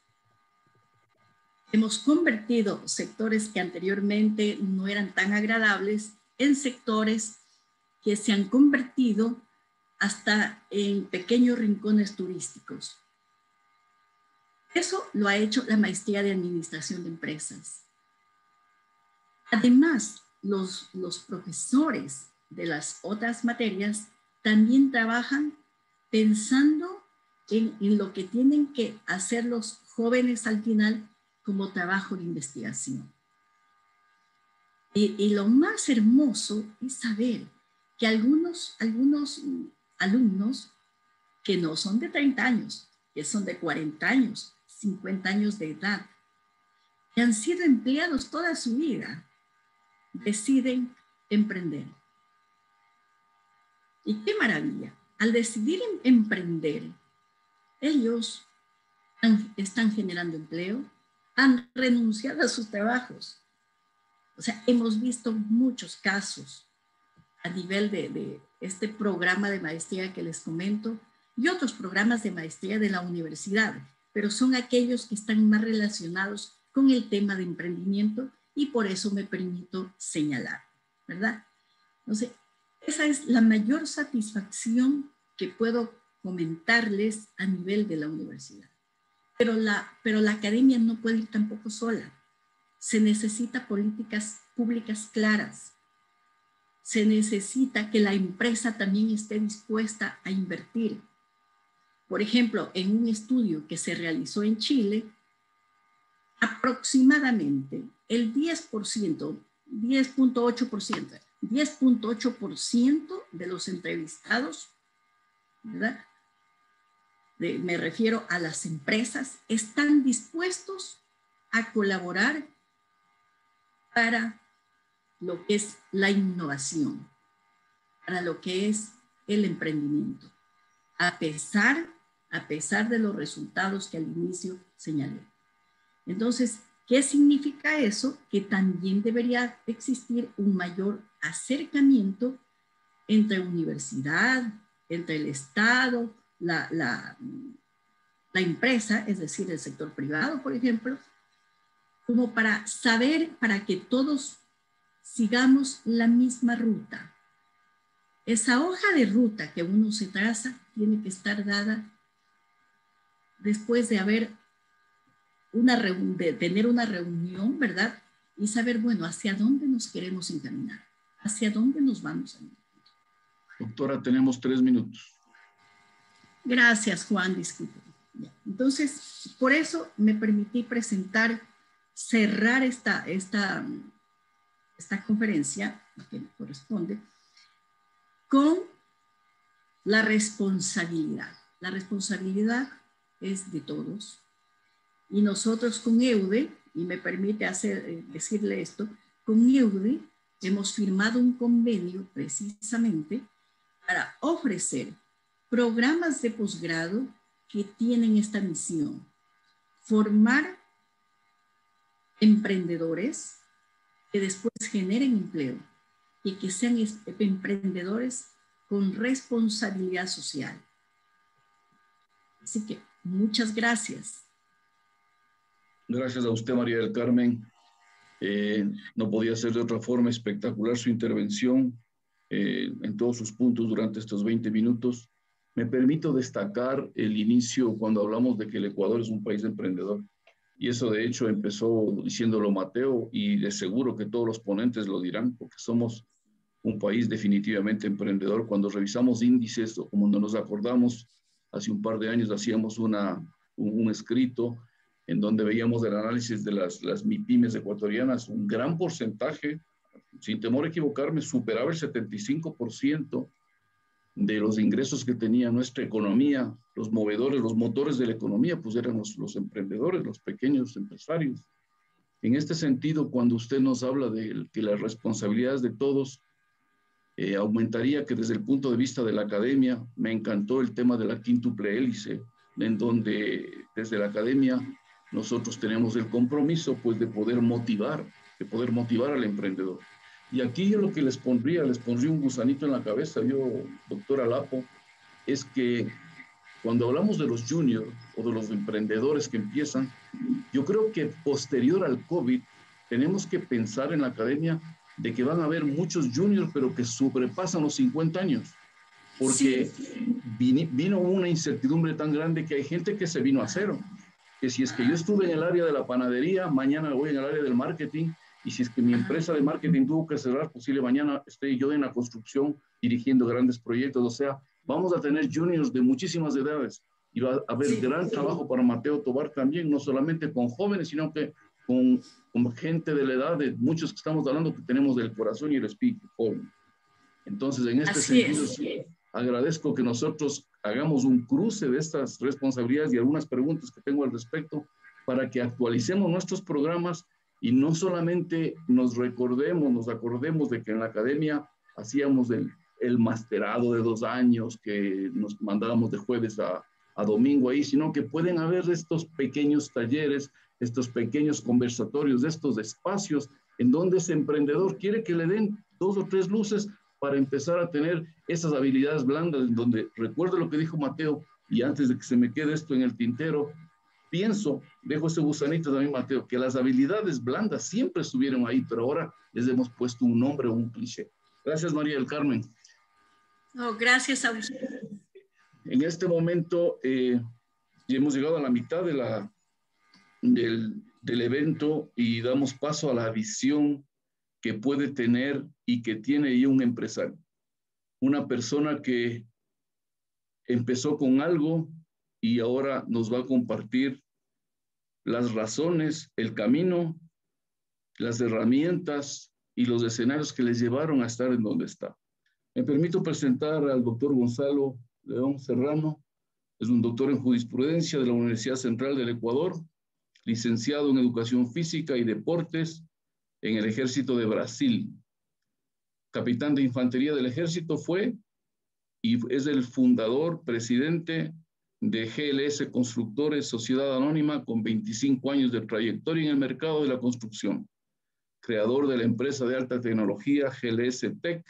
hemos convertido sectores que anteriormente no eran tan agradables en sectores que se han convertido hasta en pequeños rincones turísticos. Eso lo ha hecho la maestría de administración de empresas. Además, los, los profesores de las otras materias también trabajan pensando en, en, lo que tienen que hacer los jóvenes al final como trabajo de investigación. Y, lo más hermoso es saber que algunos, algunos alumnos que no son de 30 años, que son de 40 años, 50 años de edad, que han sido empleados toda su vida, deciden emprender. Y qué maravilla. Al decidir em, emprender, ellos están generando empleo, han renunciado a sus trabajos, o sea, hemos visto muchos casos a nivel de, este programa de maestría que les comento y otros programas de maestría de la universidad, pero son aquellos que están más relacionados con el tema de emprendimiento y por eso me permito señalar, ¿verdad? Entonces, esa es la mayor satisfacción que puedo comentarles a nivel de la universidad. Pero la, pero la academia no puede ir tampoco sola. Se necesita políticas públicas claras. Se necesita que la empresa también esté dispuesta a invertir. Por ejemplo, en un estudio que se realizó en Chile, aproximadamente el 10%, 10.8%, 10.8% de los entrevistados, ¿verdad? me refiero a las empresas, están dispuestos a colaborar para lo que es la innovación, para lo que es el emprendimiento, a pesar, a pesar de los resultados que al inicio señalé. Entonces, ¿qué significa eso? Que también debería existir un mayor acercamiento entre universidad, entre el Estado, la, la, la empresa, es decir, el sector privado, por ejemplo, como para saber, para que todos sigamos la misma ruta. Esa hoja de ruta que uno se traza tiene que estar dada después de haber una de tener una reunión, ¿verdad? Y saber, bueno, hacia dónde nos queremos encaminar, hacia dónde nos vamos a ir. Doctora, tenemos tres minutos. Gracias, Juan, disculpe. Entonces, por eso me permití presentar, cerrar esta, esta, esta conferencia, que me corresponde, con la responsabilidad. La responsabilidad es de todos. Y nosotros con EUDE, y me permite eh, decirle esto, con EUDE hemos firmado un convenio precisamente para ofrecer programas de posgrado que tienen esta misión, formar emprendedores que después generen empleo y que sean emprendedores con responsabilidad social. Así que muchas gracias. Gracias a usted, María del Carmen. Eh, no podía ser de otra forma espectacular su intervención eh, en todos sus puntos durante estos 20 minutos. Me permito destacar el inicio cuando hablamos de que el Ecuador es un país emprendedor. Y eso de hecho empezó diciéndolo Mateo y de seguro que todos los ponentes lo dirán porque somos un país definitivamente emprendedor. Cuando revisamos índices o como nos acordamos, hace un par de años hacíamos una, un, escrito en donde veíamos el análisis de las, las MIPIMES ecuatorianas, un gran porcentaje, sin temor a equivocarme, superaba el 75% de los ingresos que tenía nuestra economía, los movedores, los motores de la economía, pues eran los, emprendedores, los pequeños empresarios. En este sentido, cuando usted nos habla de que las responsabilidades de todos eh, aumentaría que desde el punto de vista de la academia, me encantó el tema de la quíntuple hélice, en donde desde la academia nosotros tenemos el compromiso pues de poder motivar, de poder motivar al emprendedor. Y aquí yo lo que les pondría, les pondría un gusanito en la cabeza, yo, doctora Lapo, es que cuando hablamos de los juniors o de los emprendedores que empiezan, yo creo que posterior al COVID tenemos que pensar en la academia de que van a haber muchos juniors, pero que sobrepasan los 50 años, porque vino una incertidumbre tan grande que hay gente que se vino a cero, que si es que yo estuve en el área de la panadería, mañana voy en el área del marketing, y si es que mi empresa de marketing tuvo que cerrar, posible mañana esté yo en la construcción dirigiendo grandes proyectos. O sea, vamos a tener juniors de muchísimas edades y va a haber gran trabajo para Mateo Tobar también, no solamente con jóvenes, sino que con, con, gente de la edad de muchos que estamos hablando que tenemos del corazón y el espíritu joven. Entonces, en este sentido, agradezco que nosotros hagamos un cruce de estas responsabilidades y algunas preguntas que tengo al respecto para que actualicemos nuestros programas y no solamente nos recordemos, nos acordemos de que en la academia hacíamos el, el masterado de dos años, que nos mandábamos de jueves a, a domingo ahí, sino que pueden haber estos pequeños talleres, estos pequeños conversatorios, estos espacios en donde ese emprendedor quiere que le den dos o tres luces para empezar a tener esas habilidades blandas, donde recuerdo lo que dijo Mateo, y antes de que se me quede esto en el tintero, pienso, dejo ese gusanito también, Mateo, que las habilidades blandas siempre estuvieron ahí, pero ahora les hemos puesto un nombre o un cliché. Gracias, María del Carmen. No, gracias a usted. En este momento eh, ya hemos llegado a la mitad de la, del, del evento y damos paso a la visión que puede tener y que tiene ahí un empresario. Una persona que empezó con algo y ahora nos va a compartir las razones, el camino, las herramientas y los escenarios que les llevaron a estar en donde está. Me permito presentar al doctor Gonzalo León Serrano. Es un doctor en jurisprudencia de la Universidad Central del Ecuador, licenciado en educación física y deportes en el ejército de Brasil. Capitán de infantería del ejército fue y es el fundador, presidente de GLS Constructores Sociedad Anónima con 25 años de trayectoria en el mercado de la construcción, creador de la empresa de alta tecnología GLS Tech.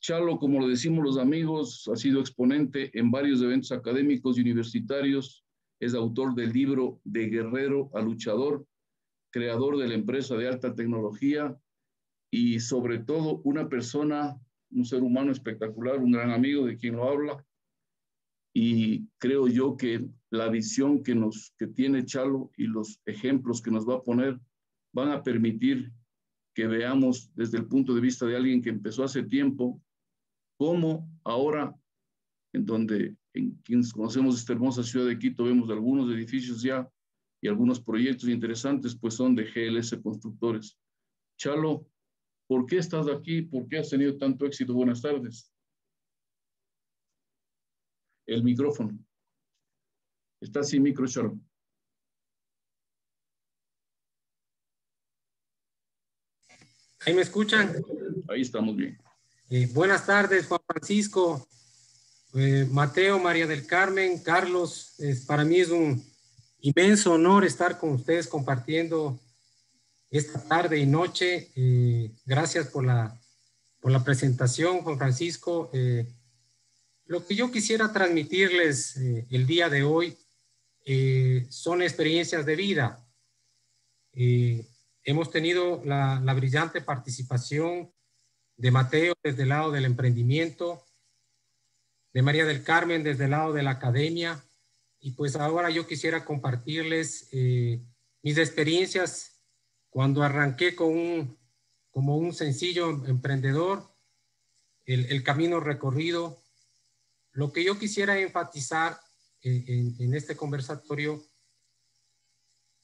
Chalo, como lo decimos los amigos, ha sido exponente en varios eventos académicos y universitarios, es autor del libro De Guerrero a Luchador, creador de la empresa de alta tecnología y sobre todo una persona, un ser humano espectacular, un gran amigo de quien lo habla, y creo yo que la visión que, nos, que tiene Chalo y los ejemplos que nos va a poner van a permitir que veamos desde el punto de vista de alguien que empezó hace tiempo, cómo ahora, en donde en quienes conocemos esta hermosa ciudad de Quito, vemos algunos edificios ya y algunos proyectos interesantes, pues son de GLS Constructores. Chalo, ¿por qué estás aquí? ¿Por qué has tenido tanto éxito? Buenas tardes el micrófono. Está sin micro. ¿Ahí me escuchan? Ahí estamos bien. Eh, buenas tardes, Juan Francisco, eh, Mateo, María del Carmen, Carlos. para mí es un inmenso honor estar con ustedes compartiendo esta tarde y noche. Eh, gracias por la, por la presentación, Juan Francisco. Lo que yo quisiera transmitirles eh, el día de hoy eh, son experiencias de vida. Eh, hemos tenido la, brillante participación de Mateo desde el lado del emprendimiento, de María del Carmen desde el lado de la academia, y pues ahora yo quisiera compartirles mis experiencias cuando arranqué con un, como un sencillo emprendedor, el, camino recorrido lo que yo quisiera enfatizar en, este conversatorio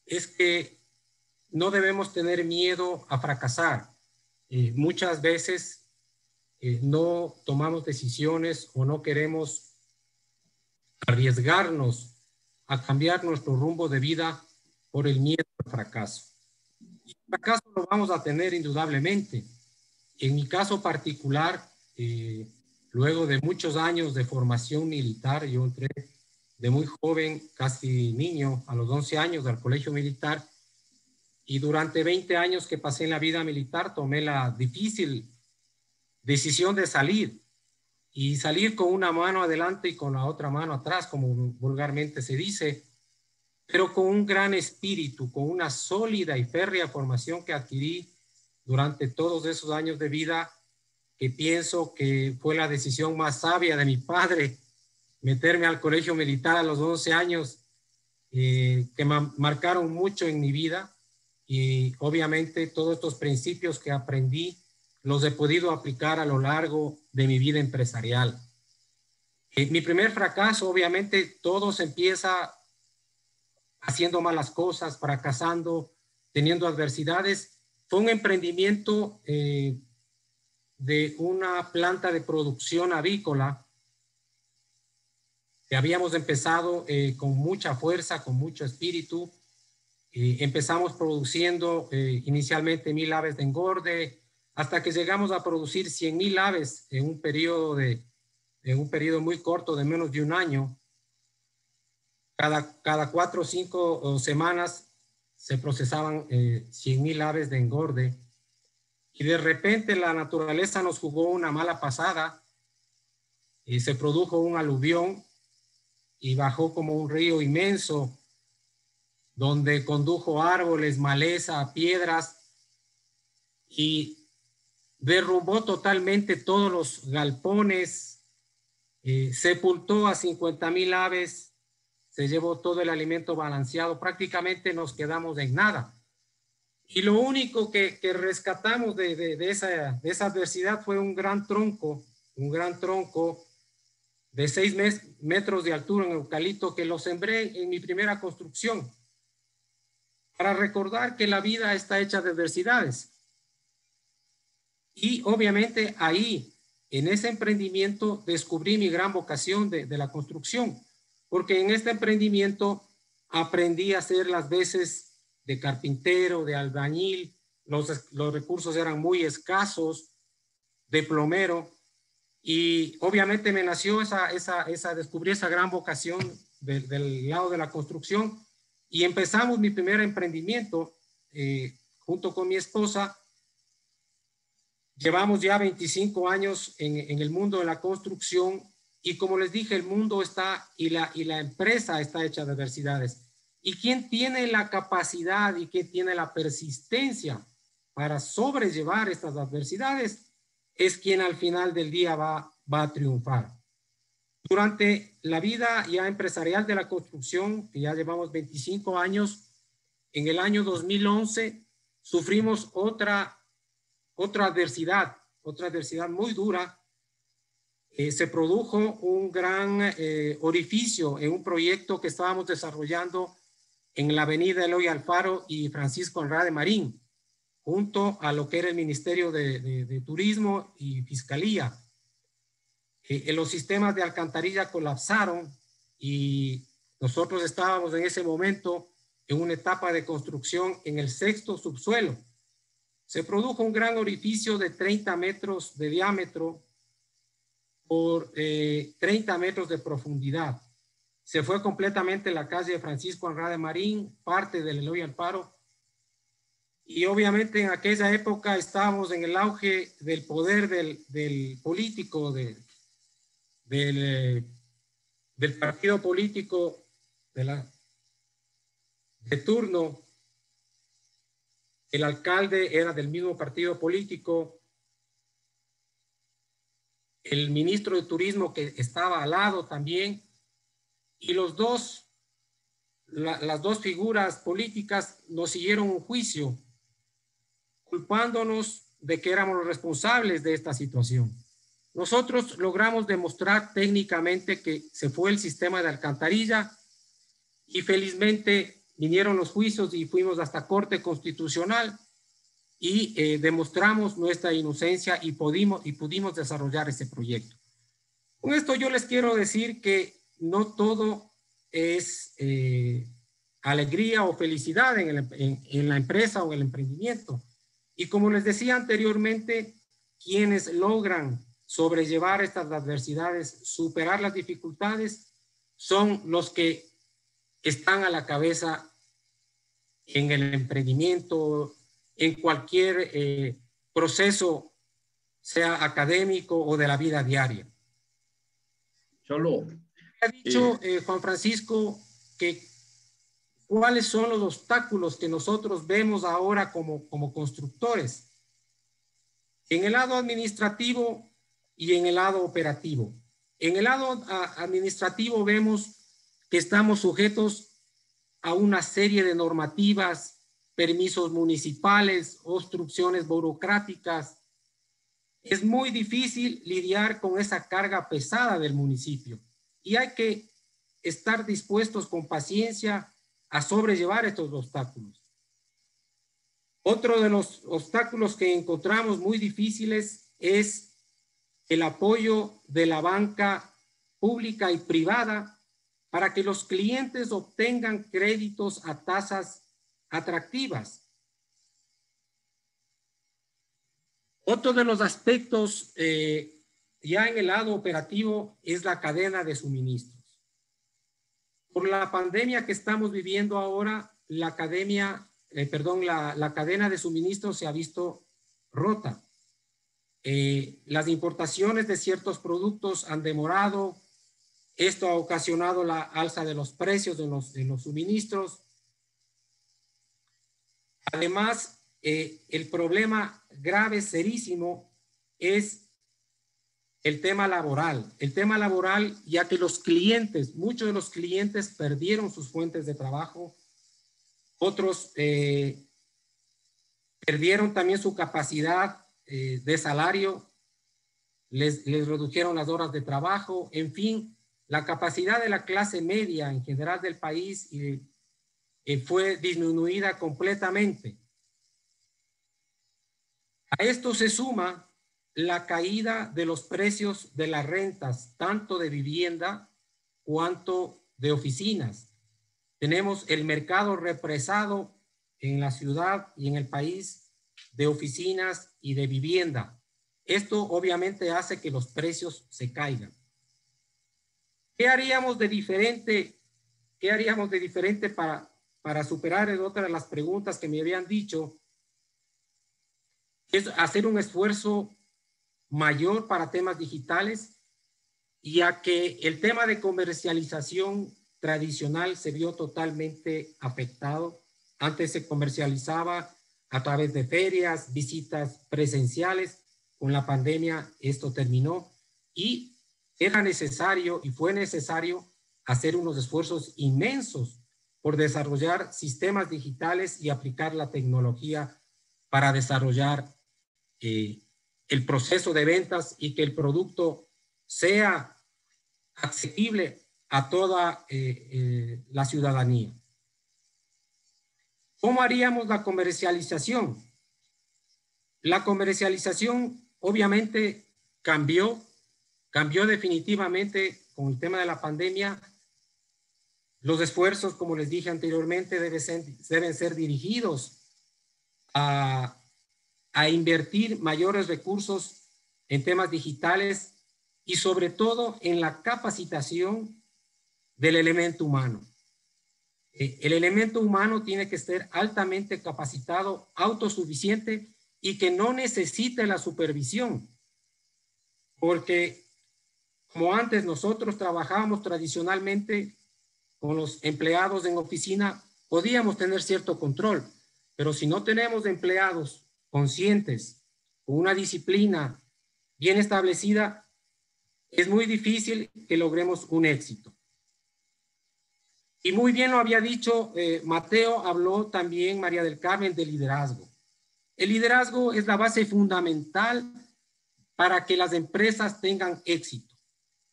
es que no debemos tener miedo a fracasar. Eh, muchas veces eh, no tomamos decisiones o no queremos arriesgarnos a cambiar nuestro rumbo de vida por el miedo al fracaso. El fracaso lo vamos a tener indudablemente. En mi caso particular, eh, Luego de muchos años de formación militar, yo entré de muy joven, casi niño, a los 11 años al colegio militar. Y durante 20 años que pasé en la vida militar, tomé la difícil decisión de salir. Y salir con una mano adelante y con la otra mano atrás, como vulgarmente se dice, pero con un gran espíritu, con una sólida y férrea formación que adquirí durante todos esos años de vida que pienso que fue la decisión más sabia de mi padre, meterme al colegio militar a los 11 años, eh, que marcaron mucho en mi vida y obviamente todos estos principios que aprendí los he podido aplicar a lo largo de mi vida empresarial. Eh, mi primer fracaso, obviamente, todo se empieza haciendo malas cosas, fracasando, teniendo adversidades. Fue un emprendimiento eh, de una planta de producción avícola que habíamos empezado eh, con mucha fuerza, con mucho espíritu. Eh, empezamos produciendo eh, inicialmente mil aves de engorde, hasta que llegamos a producir cien mil aves en un periodo de en un periodo muy corto de menos de un año. Cada, cada cuatro o cinco semanas se procesaban cien mil aves de engorde. Y de repente la naturaleza nos jugó una mala pasada y se produjo un aluvión y bajó como un río inmenso, donde condujo árboles, maleza, piedras y derrumbó totalmente todos los galpones, eh, sepultó a 50 mil aves, se llevó todo el alimento balanceado, prácticamente nos quedamos en nada. Y lo único que, rescatamos de, esa, de esa adversidad fue un gran tronco, un gran tronco de seis metros de altura en eucalipto que lo sembré en mi primera construcción para recordar que la vida está hecha de adversidades. Y obviamente ahí, en ese emprendimiento, descubrí mi gran vocación de, de la construcción, porque en este emprendimiento aprendí a hacer las veces de carpintero, de albañil, los, los recursos eran muy escasos, de plomero, y obviamente me nació esa, esa, esa descubrí esa gran vocación del lado de la construcción, y empezamos mi primer emprendimiento eh, junto con mi esposa. Llevamos ya 25 años en, en, el mundo de la construcción y como les dije, el mundo está y la, y la empresa está hecha de adversidades. Y quien tiene la capacidad y quien tiene la persistencia para sobrellevar estas adversidades es quien al final del día va, va a triunfar. Durante la vida ya empresarial de la construcción, que ya llevamos 25 años, en el año 2011 sufrimos otra, otra adversidad, otra adversidad muy dura. Eh, se produjo un gran eh, orificio en un proyecto que estábamos desarrollando en la avenida Eloy Alfaro y Francisco Andrade Marín, junto a lo que era el Ministerio de, Turismo y Fiscalía. Eh, los sistemas de alcantarilla colapsaron y nosotros estábamos en ese momento en una etapa de construcción en el sexto subsuelo. Se produjo un gran orificio de 30 metros de diámetro por 30 eh, metros de profundidad. Se fue completamente la calle Francisco Andrade Marín, parte del Eloy Alparo. Y obviamente en aquella época estábamos en el auge del poder del, del político, de, del, del, partido político de, la, de turno. El alcalde era del mismo partido político. El ministro de Turismo que estaba al lado también y los dos, las dos figuras políticas nos siguieron un juicio, culpándonos de que éramos los responsables de esta situación. Nosotros logramos demostrar técnicamente que se fue el sistema de alcantarilla y felizmente vinieron los juicios y fuimos hasta Corte Constitucional y eh, demostramos nuestra inocencia y pudimos, y pudimos desarrollar ese proyecto. Con esto yo les quiero decir que no todo es eh, alegría o felicidad en, en, la empresa o en el emprendimiento. Y como les decía anteriormente, quienes logran sobrellevar estas adversidades, superar las dificultades, son los que están a la cabeza en el emprendimiento, en cualquier eh, proceso, sea académico o de la vida diaria. Solo ha dicho eh, Juan Francisco que cuáles son los obstáculos que nosotros vemos ahora como, como constructores en el lado administrativo y en el lado operativo. En el lado administrativo vemos que estamos sujetos a una serie de normativas, permisos municipales, obstrucciones burocráticas. Es muy difícil lidiar con esa carga pesada del municipio y hay que estar dispuestos con paciencia a sobrellevar estos obstáculos. Otro de los obstáculos que encontramos muy difíciles es el apoyo de la banca pública y privada para que los clientes obtengan créditos a tasas atractivas. Otro de los aspectos eh, ya en el lado operativo es la cadena de suministros. Por la pandemia que estamos viviendo ahora, la academia, eh, perdón, la, cadena de suministros se ha visto rota. Eh, las importaciones de ciertos productos han demorado, Esto ha ocasionado la alza de los precios de los, de los suministros. Además, eh, el problema grave, serísimo, es el tema laboral. El tema laboral, ya que los clientes, muchos de los clientes perdieron sus fuentes de trabajo, otros eh, perdieron también su capacidad eh, de salario, les, redujeron las horas de trabajo, en fin, la capacidad de la clase media en general del país fue disminuida completamente. A esto se suma la caída de los precios de las rentas, tanto de vivienda cuanto de oficinas. Tenemos el mercado represado en la ciudad y en el país de oficinas y de vivienda. Esto obviamente hace que los precios se caigan. ¿Qué haríamos de diferente? ¿Qué haríamos de diferente para, para superar otra de las preguntas que me habían dicho? es hacer un esfuerzo mayor para temas digitales, ya que el tema de comercialización tradicional se vio totalmente afectado. Antes se comercializaba a través de ferias, visitas presenciales. Con la pandemia esto terminó y era necesario y fue necesario hacer unos esfuerzos inmensos por desarrollar sistemas digitales y aplicar la tecnología para desarrollar eh, el proceso de ventas y que el producto sea accesible a toda eh, eh, la ciudadanía. ¿Cómo haríamos la comercialización? La comercialización obviamente cambió, cambió definitivamente con el tema de la pandemia. Los esfuerzos, como les dije anteriormente, deben ser, dirigidos a a invertir mayores recursos en temas digitales y sobre todo en la capacitación del elemento humano. Eh, el elemento humano tiene que ser altamente capacitado, autosuficiente y que no necesite la supervisión. Porque como antes nosotros trabajábamos tradicionalmente con los empleados en oficina, podíamos tener cierto control, pero si no tenemos empleados conscientes, con una disciplina bien establecida, es muy difícil que logremos un éxito. Y muy bien lo había dicho eh, Mateo, habló también María del Carmen de liderazgo. El liderazgo es la base fundamental para que las empresas tengan éxito.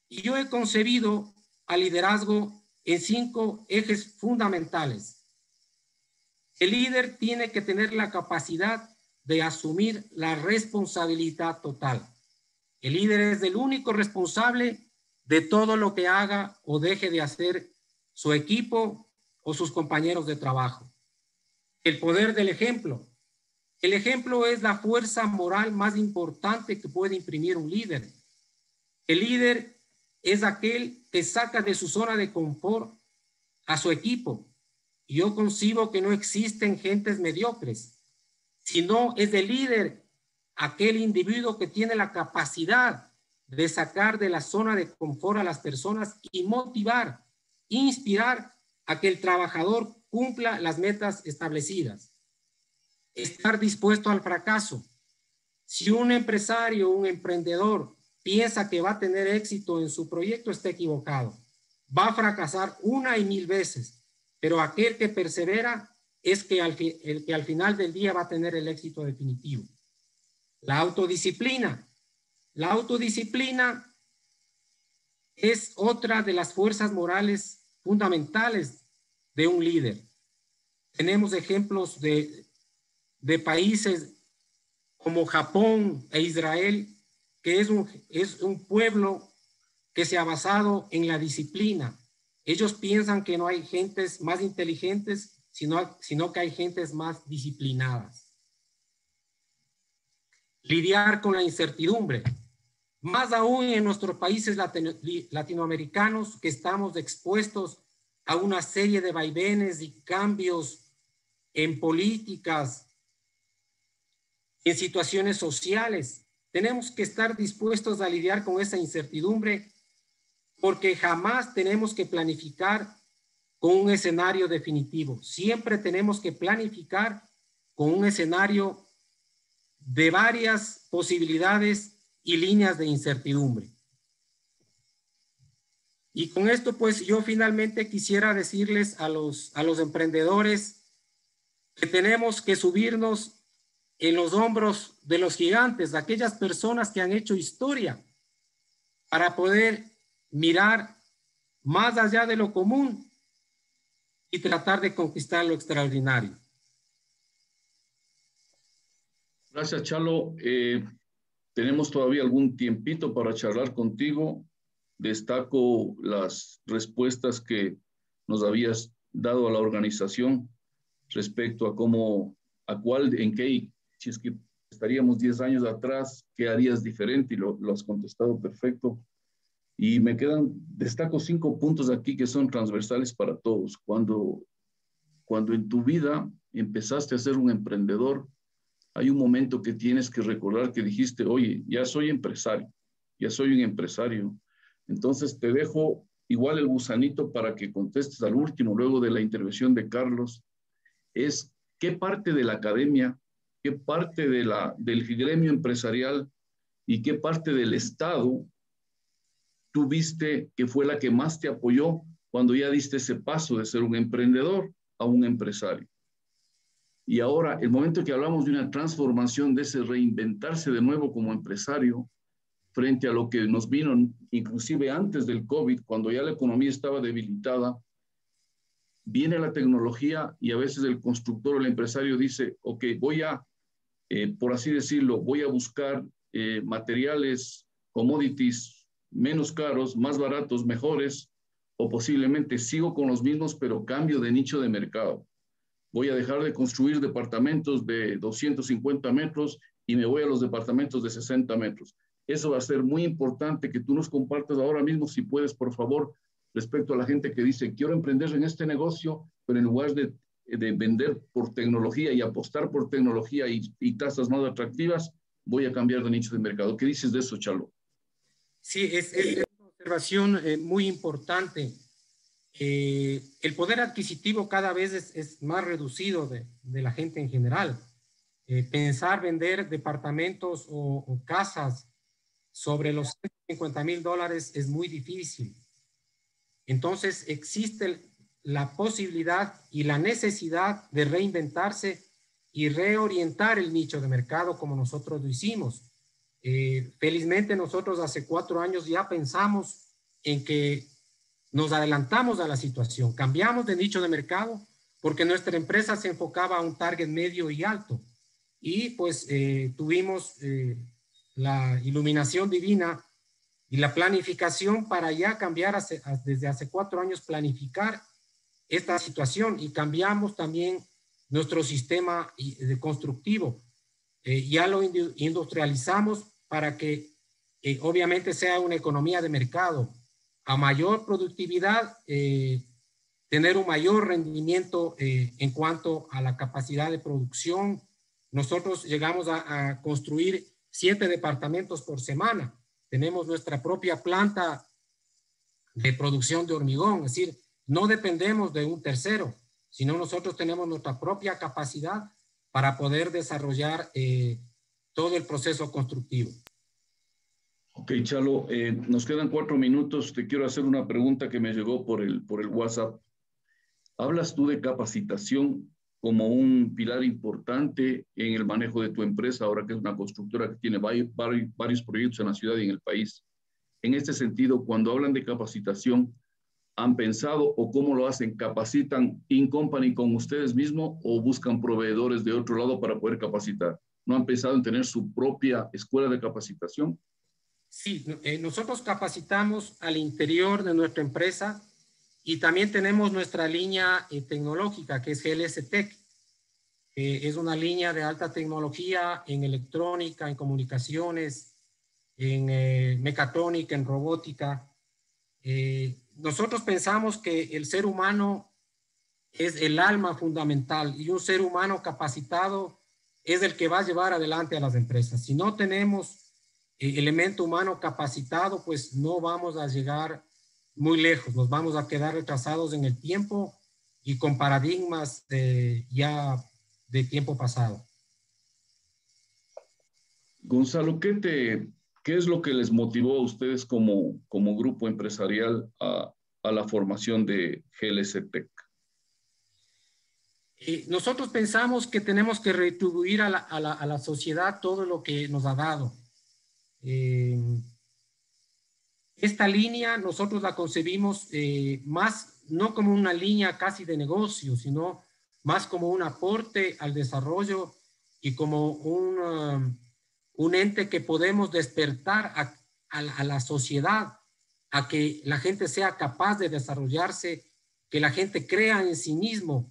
Y yo he concebido al liderazgo en cinco ejes fundamentales. El líder tiene que tener la capacidad de asumir la responsabilidad total. El líder es el único responsable de todo lo que haga o deje de hacer su equipo o sus compañeros de trabajo. El poder del ejemplo. El ejemplo es la fuerza moral más importante que puede imprimir un líder. El líder es aquel que saca de su zona de confort a su equipo. Yo concibo que no existen gentes mediocres sino es el líder, aquel individuo que tiene la capacidad de sacar de la zona de confort a las personas y motivar, inspirar a que el trabajador cumpla las metas establecidas. Estar dispuesto al fracaso. Si un empresario, un emprendedor piensa que va a tener éxito en su proyecto, está equivocado. Va a fracasar una y mil veces, pero aquel que persevera es que al, el que al final del día va a tener el éxito definitivo. La autodisciplina. La autodisciplina es otra de las fuerzas morales fundamentales de un líder. Tenemos ejemplos de, de países como Japón e Israel, que es un, es un pueblo que se ha basado en la disciplina. Ellos piensan que no hay gentes más inteligentes sino, que hay gentes más disciplinadas. Lidiar con la incertidumbre. Más aún en nuestros países latinoamericanos que estamos expuestos a una serie de vaivenes y cambios en políticas, en situaciones sociales. Tenemos que estar dispuestos a lidiar con esa incertidumbre porque jamás tenemos que planificar con un escenario definitivo. Siempre tenemos que planificar con un escenario de varias posibilidades y líneas de incertidumbre. Y con esto, pues yo finalmente quisiera decirles a los, a los emprendedores que tenemos que subirnos en los hombros de los gigantes, de aquellas personas que han hecho historia, para poder mirar más allá de lo común y tratar de conquistar lo extraordinario. Gracias, Chalo. Eh, tenemos todavía algún tiempito para charlar contigo. Destaco las respuestas que nos habías dado a la organización respecto a cómo, a cuál, en qué, si es que estaríamos 10 años atrás, qué harías diferente y lo, lo has contestado perfecto. Y me quedan, destaco cinco puntos aquí que son transversales para todos. Cuando, cuando en tu vida empezaste a ser un emprendedor, hay un momento que tienes que recordar que dijiste, oye, ya soy empresario, ya soy un empresario. Entonces te dejo igual el gusanito para que contestes al último, luego de la intervención de Carlos, es qué parte de la academia, qué parte de la, del gremio empresarial y qué parte del Estado tú viste que fue la que más te apoyó cuando ya diste ese paso de ser un emprendedor a un empresario. Y ahora, el momento que hablamos de una transformación, de ese reinventarse de nuevo como empresario, frente a lo que nos vino inclusive antes del COVID, cuando ya la economía estaba debilitada, viene la tecnología y a veces el constructor o el empresario dice, ok, voy a, eh, por así decirlo, voy a buscar eh, materiales, commodities menos caros, más baratos, mejores, o posiblemente sigo con los mismos, pero cambio de nicho de mercado. Voy a dejar de construir departamentos de 250 metros y me voy a los departamentos de 60 metros. Eso va a ser muy importante que tú nos compartas ahora mismo, si puedes, por favor, respecto a la gente que dice, quiero emprender en este negocio, pero en lugar de, de vender por tecnología y apostar por tecnología y, tasas más atractivas, voy a cambiar de nicho de mercado. ¿Qué dices de eso, Chalo? Sí, es, una observación eh, muy importante. Eh, el poder adquisitivo cada vez es, más reducido de, la gente en general. Eh, pensar vender departamentos o, casas sobre los 50 mil dólares es muy difícil. Entonces existe la posibilidad y la necesidad de reinventarse y reorientar el nicho de mercado como nosotros lo hicimos. Eh, felizmente nosotros hace cuatro años ya pensamos en que nos adelantamos a la situación, cambiamos de nicho de mercado porque nuestra empresa se enfocaba a un target medio y alto y pues eh, tuvimos eh, la iluminación divina y la planificación para ya cambiar desde hace cuatro años, planificar esta situación y cambiamos también nuestro sistema de constructivo. ya lo industrializamos para que eh, obviamente sea una economía de mercado. A mayor productividad, eh, tener un mayor rendimiento eh, en cuanto a la capacidad de producción. Nosotros llegamos a, construir siete departamentos por semana. Tenemos nuestra propia planta de producción de hormigón, es decir, no dependemos de un tercero, sino nosotros tenemos nuestra propia capacidad para poder desarrollar todo el proceso constructivo. Ok, Chalo, eh, nos quedan cuatro minutos. Te quiero hacer una pregunta que me llegó por el, por el WhatsApp. Hablas tú de capacitación como un pilar importante en el manejo de tu empresa, ahora que es una constructora que tiene varios, varios proyectos en la ciudad y en el país. En este sentido, cuando hablan de capacitación, ¿han pensado o cómo lo hacen? ¿Capacitan in company con ustedes mismos o buscan proveedores de otro lado para poder capacitar? ¿No han pensado en tener su propia escuela de capacitación? Sí, eh, nosotros capacitamos al interior de nuestra empresa y también tenemos nuestra línea eh, tecnológica que es GLS Tech. es una línea de alta tecnología en electrónica, en comunicaciones, en eh, mecatrónica, en robótica. Nosotros pensamos que el ser humano es el alma fundamental y un ser humano capacitado es el que va a llevar adelante a las empresas. Si no tenemos elemento humano capacitado, pues no vamos a llegar muy lejos, nos vamos a quedar retrasados en el tiempo y con paradigmas ya de tiempo pasado. Gonzalo, ¿qué, te, ¿qué es lo que les motivó a ustedes como, como grupo empresarial a, a la formación de GLS Tech? Eh, nosotros pensamos que tenemos que retribuir a la, a, la, a la, sociedad todo lo que nos ha dado. Eh, esta línea nosotros la concebimos eh, más, no como una línea casi de negocio, sino más como un aporte al desarrollo y como un, un ente que podemos despertar a, la sociedad, a que la gente sea capaz de desarrollarse, que la gente crea en sí mismo,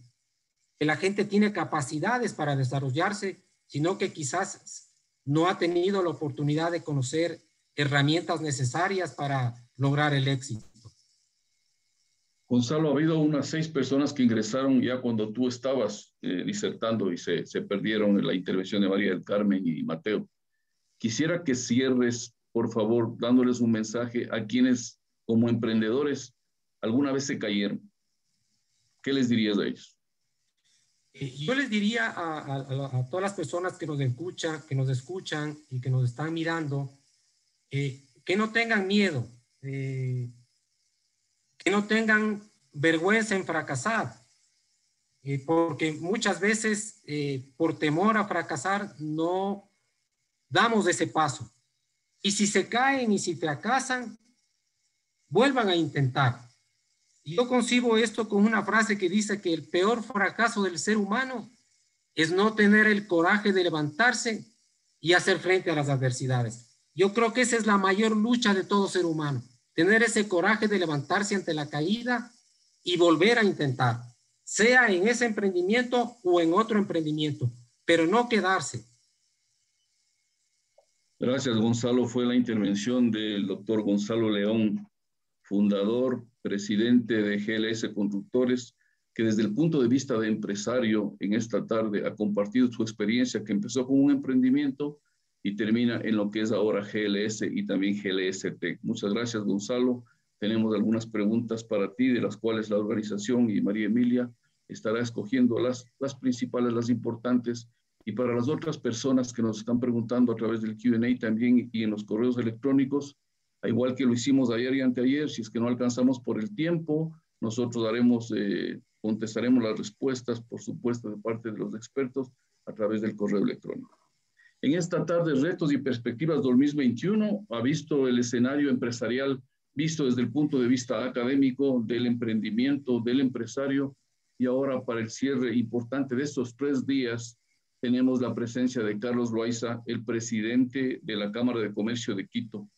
que la gente tiene capacidades para desarrollarse, sino que quizás no ha tenido la oportunidad de conocer herramientas necesarias para lograr el éxito. Gonzalo, ha habido unas seis personas que ingresaron ya cuando tú estabas eh, disertando y se, se perdieron en la intervención de María del Carmen y Mateo. Quisiera que cierres, por favor, dándoles un mensaje a quienes como emprendedores alguna vez se cayeron. ¿Qué les dirías a ellos? Eh, yo les diría a, todas las personas que nos escuchan, que nos escuchan y que nos están mirando, eh, que no tengan miedo, eh, que no tengan vergüenza en fracasar, eh, porque muchas veces por temor a fracasar no damos ese paso. Y si se caen y si fracasan, vuelvan a intentar. Yo concibo esto con una frase que dice que el peor fracaso del ser humano es no tener el coraje de levantarse y hacer frente a las adversidades. Yo creo que esa es la mayor lucha de todo ser humano, tener ese coraje de levantarse ante la caída y volver a intentar, sea en ese emprendimiento o en otro emprendimiento, pero no quedarse. Gracias, Gonzalo. Fue la intervención del doctor Gonzalo León, fundador, presidente de GLS Constructores, que desde el punto de vista de empresario en esta tarde ha compartido su experiencia que empezó con un emprendimiento y termina en lo que es ahora GLS y también GLST. Muchas gracias, Gonzalo. Tenemos algunas preguntas para ti, de las cuales la organización y María Emilia estará escogiendo las, las principales, las importantes. Y para las otras personas que nos están preguntando a través del QA también y en los correos electrónicos, igual que lo hicimos ayer y anteayer, si es que no alcanzamos por el tiempo, nosotros daremos, eh, contestaremos las respuestas, por supuesto, de parte de los expertos a través del correo electrónico. En esta tarde, retos y perspectivas 2021, ha visto el escenario empresarial visto desde el punto de vista académico, del emprendimiento, del empresario. Y ahora, para el cierre importante de estos tres días, tenemos la presencia de Carlos Loaiza, el presidente de la Cámara de Comercio de Quito,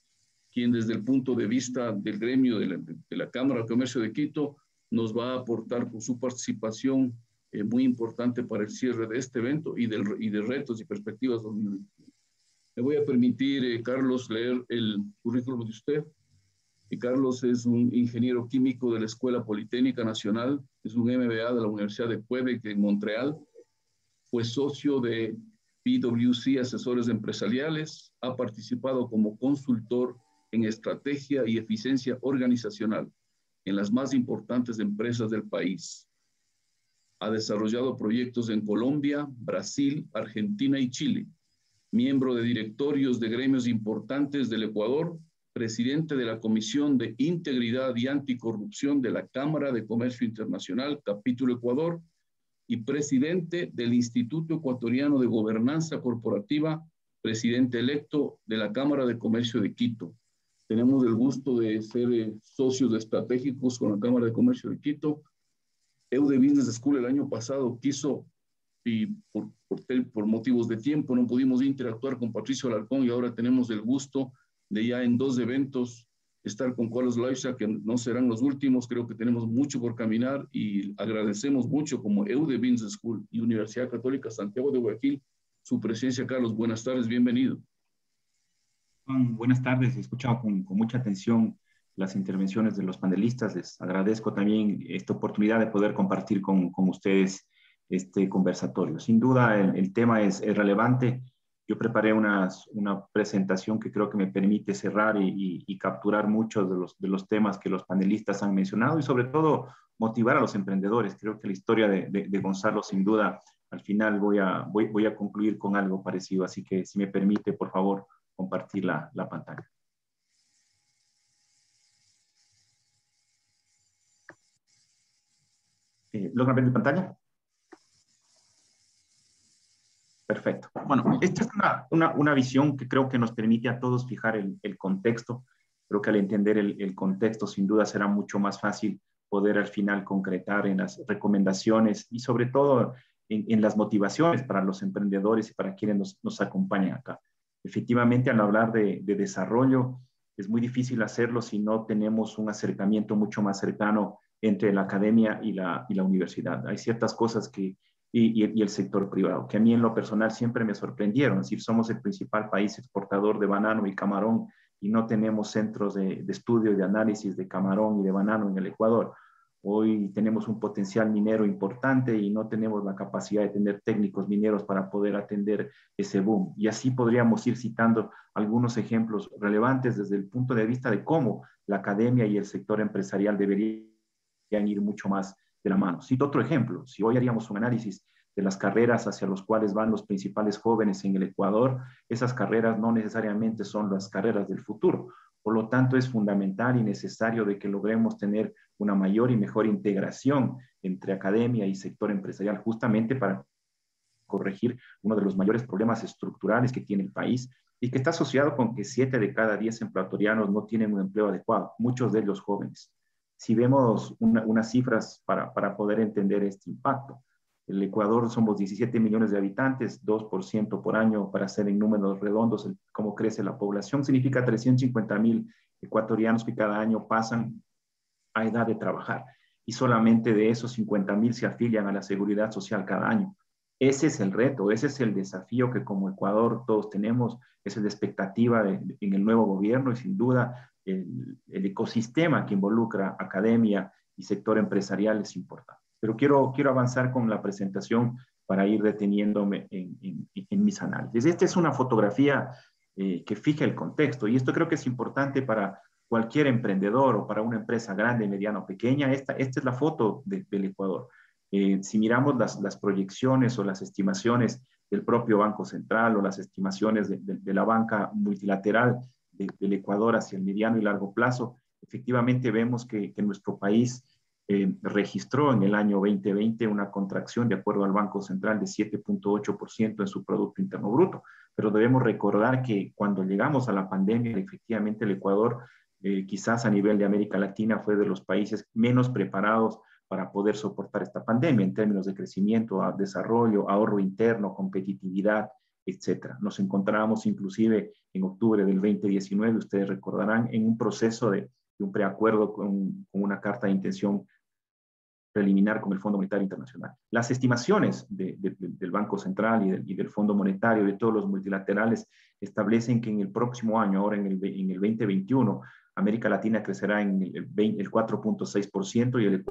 quien desde el punto de vista del gremio de la, de la Cámara de Comercio de Quito nos va a aportar con su participación eh, muy importante para el cierre de este evento y, del, y de retos y perspectivas 2021. Me voy a permitir, eh, Carlos, leer el currículum de usted. Y Carlos es un ingeniero químico de la Escuela Politécnica Nacional, es un MBA de la Universidad de Quebec en Montreal, fue socio de PwC Asesores Empresariales, ha participado como consultor en estrategia y eficiencia organizacional en las más importantes empresas del país ha desarrollado proyectos en Colombia, Brasil, Argentina y Chile. Miembro de directorios de gremios importantes del Ecuador, presidente de la Comisión de Integridad y Anticorrupción de la Cámara de Comercio Internacional, capítulo Ecuador, y presidente del Instituto Ecuatoriano de Gobernanza Corporativa, presidente electo de la Cámara de Comercio de Quito. Tenemos el gusto de ser eh, socios estratégicos con la Cámara de Comercio de Quito EUDE Business School el año pasado quiso, y por, por, por, motivos de tiempo no pudimos interactuar con Patricio Alarcón y ahora tenemos el gusto de ya en dos eventos estar con Carlos Loaiza, que no serán los últimos, creo que tenemos mucho por caminar y agradecemos mucho como EUDE Business School y Universidad Católica Santiago de Guayaquil su presencia, Carlos. Buenas tardes, bienvenido. Buenas tardes, he escuchado con, con mucha atención las intervenciones de los panelistas. Les agradezco también esta oportunidad de poder compartir con, con ustedes este conversatorio. Sin duda, el, el tema es, es, relevante. Yo preparé una presentación que creo que me permite cerrar y, capturar muchos de los, de los temas que los panelistas han mencionado y sobre todo motivar a los emprendedores. Creo que la historia de, de, Gonzalo sin duda al final voy a, voy, voy, a concluir con algo parecido. Así que si me permite, por favor, compartir la, la pantalla. Eh, ¿Logran ver mi pantalla? Perfecto. Bueno, esta es una, una, una, visión que creo que nos permite a todos fijar el, el contexto. Creo que al entender el, el, contexto, sin duda será mucho más fácil poder al final concretar en las recomendaciones y sobre todo en, en las motivaciones para los emprendedores y para quienes nos, nos acompañan acá. Efectivamente, al hablar de, de desarrollo, es muy difícil hacerlo si no tenemos un acercamiento mucho más cercano entre la academia y la, y la universidad. Hay ciertas cosas que y, el sector privado, que a mí en lo personal siempre me sorprendieron. Es decir, somos el principal país exportador de banano y camarón y no tenemos centros de, estudio y de análisis de camarón y de banano en el Ecuador. Hoy tenemos un potencial minero importante y no tenemos la capacidad de tener técnicos mineros para poder atender ese boom. Y así podríamos ir citando algunos ejemplos relevantes desde el punto de vista de cómo la academia y el sector empresarial deberían ir mucho más de la mano. Cito otro ejemplo. Si hoy haríamos un análisis de las carreras hacia los cuales van los principales jóvenes en el Ecuador, esas carreras no necesariamente son las carreras del futuro. Por lo tanto, es fundamental y necesario de que logremos tener una mayor y mejor integración entre academia y sector empresarial, justamente para corregir uno de los mayores problemas estructurales que tiene el país y que está asociado con que siete de cada diez empleatorianos no tienen un empleo adecuado, muchos de ellos jóvenes si vemos unas cifras para, para, poder entender este impacto. El Ecuador somos 17 millones de habitantes, 2% por año para ser en números redondos, cómo crece la población, significa 350 mil ecuatorianos que cada año pasan a edad de trabajar y solamente de esos 50 mil se afilian a la seguridad social cada año. Ese es el reto, ese es el desafío que como Ecuador todos tenemos, es la expectativa en el nuevo gobierno y sin duda el, ecosistema que involucra academia y sector empresarial es importante. Pero quiero, quiero avanzar con la presentación para ir deteniéndome en, en, mis análisis. Esta es una fotografía eh, que fija el contexto y esto creo que es importante para cualquier emprendedor o para una empresa grande, mediana o pequeña. Esta, esta es la foto del Ecuador. Eh, si miramos las, las, proyecciones o las estimaciones del propio Banco Central o las estimaciones de, de la banca multilateral, del Ecuador hacia el mediano y largo plazo, efectivamente vemos que, nuestro país eh, registró en el año 2020 una contracción, de acuerdo al Banco Central, de 7.8% en su Producto Interno Bruto. Pero debemos recordar que cuando llegamos a la pandemia, efectivamente el Ecuador, eh, quizás a nivel de América Latina, fue de los países menos preparados para poder soportar esta pandemia en términos de crecimiento, desarrollo, ahorro interno, competitividad, etcétera. Nos encontrábamos inclusive en octubre del 2019, ustedes recordarán, en un proceso de, un preacuerdo con, una carta de intención preliminar con el Fondo Monetario Internacional. Las estimaciones del Banco Central y, del Fondo Monetario, de todos los multilaterales, establecen que en el próximo año, ahora en el, en el 2021, América Latina crecerá en el, el 4.6% y el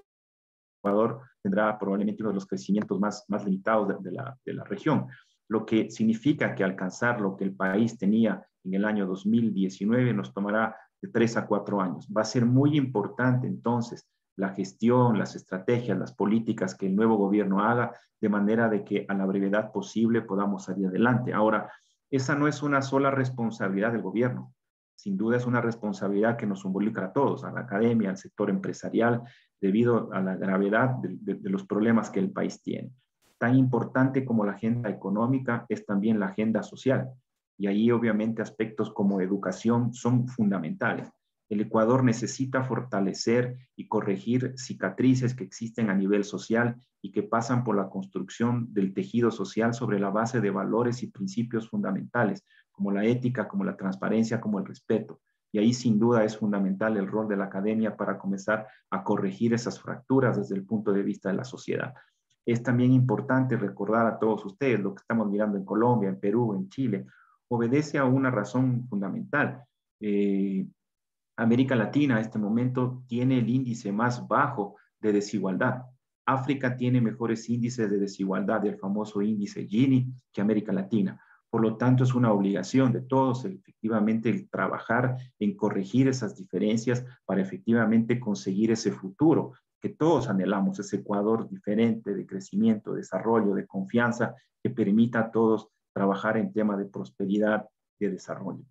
Ecuador tendrá probablemente uno de los crecimientos más, limitados de la región lo que significa que alcanzar lo que el país tenía en el año 2019 nos tomará de tres a cuatro años. Va a ser muy importante entonces la gestión, las estrategias, las políticas que el nuevo gobierno haga de manera de que a la brevedad posible podamos salir adelante. Ahora, esa no es una sola responsabilidad del gobierno. Sin duda es una responsabilidad que nos involucra a todos, a la academia, al sector empresarial, debido a la gravedad de los problemas que el país tiene tan importante como la agenda económica es también la agenda social. Y ahí obviamente aspectos como educación son fundamentales. El Ecuador necesita fortalecer y corregir cicatrices que existen a nivel social y que pasan por la construcción del tejido social sobre la base de valores y principios fundamentales, como la ética, como la transparencia, como el respeto. Y ahí sin duda es fundamental el rol de la academia para comenzar a corregir esas fracturas desde el punto de vista de la sociedad. Es también importante recordar a todos ustedes lo que estamos mirando en Colombia, en Perú, en Chile, obedece a una razón fundamental. Eh, América Latina a este momento tiene el índice más bajo de desigualdad. África tiene mejores índices de desigualdad, el famoso índice Gini, que América Latina. Por lo tanto, es una obligación de todos efectivamente el trabajar en corregir esas diferencias para efectivamente conseguir ese futuro que todos anhelamos, ese Ecuador diferente de crecimiento, desarrollo, de confianza, que permita a todos trabajar en tema de prosperidad de desarrollo.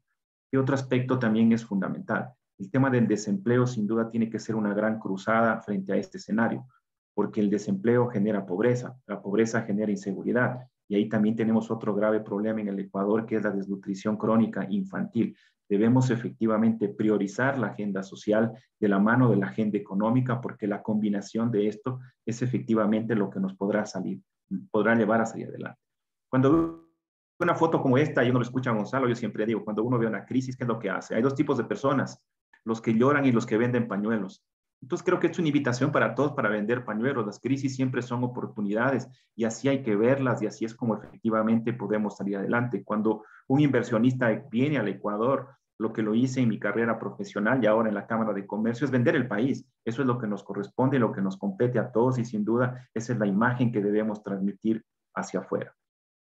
Y otro aspecto también es fundamental. El tema del desempleo sin duda tiene que ser una gran cruzada frente a este escenario, porque el desempleo genera pobreza, la pobreza genera inseguridad y ahí también tenemos otro grave problema en el Ecuador que es la desnutrición crónica infantil. Debemos efectivamente priorizar la agenda social de la mano de la agenda económica porque la combinación de esto es efectivamente lo que nos podrá salir, podrá llevar a salir adelante. Cuando una foto como esta, yo no lo escucha a Gonzalo, yo siempre digo, cuando uno ve una crisis, ¿qué es lo que hace? Hay dos tipos de personas, los que lloran y los que venden pañuelos. Entonces creo que es una invitación para todos para vender pañuelos. Las crisis siempre son oportunidades y así hay que verlas y así es como efectivamente podemos salir adelante. Cuando un inversionista viene al Ecuador, lo que lo hice en mi carrera profesional y ahora en la Cámara de Comercio es vender el país. Eso es lo que nos corresponde, lo que nos compete a todos y sin duda esa es la imagen que debemos transmitir hacia afuera.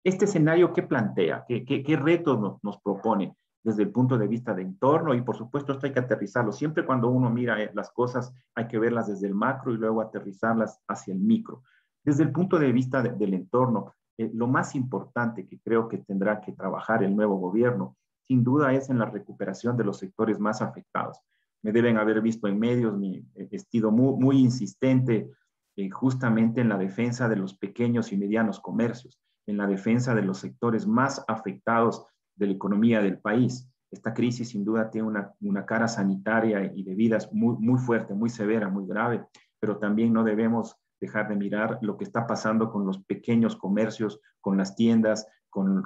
Este escenario, ¿qué plantea? ¿Qué, qué, retos nos, propone? desde el punto de vista de entorno y por supuesto esto hay que aterrizarlo. Siempre cuando uno mira eh, las cosas hay que verlas desde el macro y luego aterrizarlas hacia el micro. Desde el punto de vista del entorno, eh, lo más importante que creo que tendrá que trabajar el nuevo gobierno, sin duda es en la recuperación de los sectores más afectados. Me deben haber visto en medios mi estilo muy, muy insistente eh, justamente en la defensa de los pequeños y medianos comercios, en la defensa de los sectores más afectados de la economía del país. Esta crisis sin duda tiene una, cara sanitaria y de vidas muy fuerte, muy severa, muy grave, pero también no debemos dejar de mirar lo que está pasando con los pequeños comercios, con las tiendas,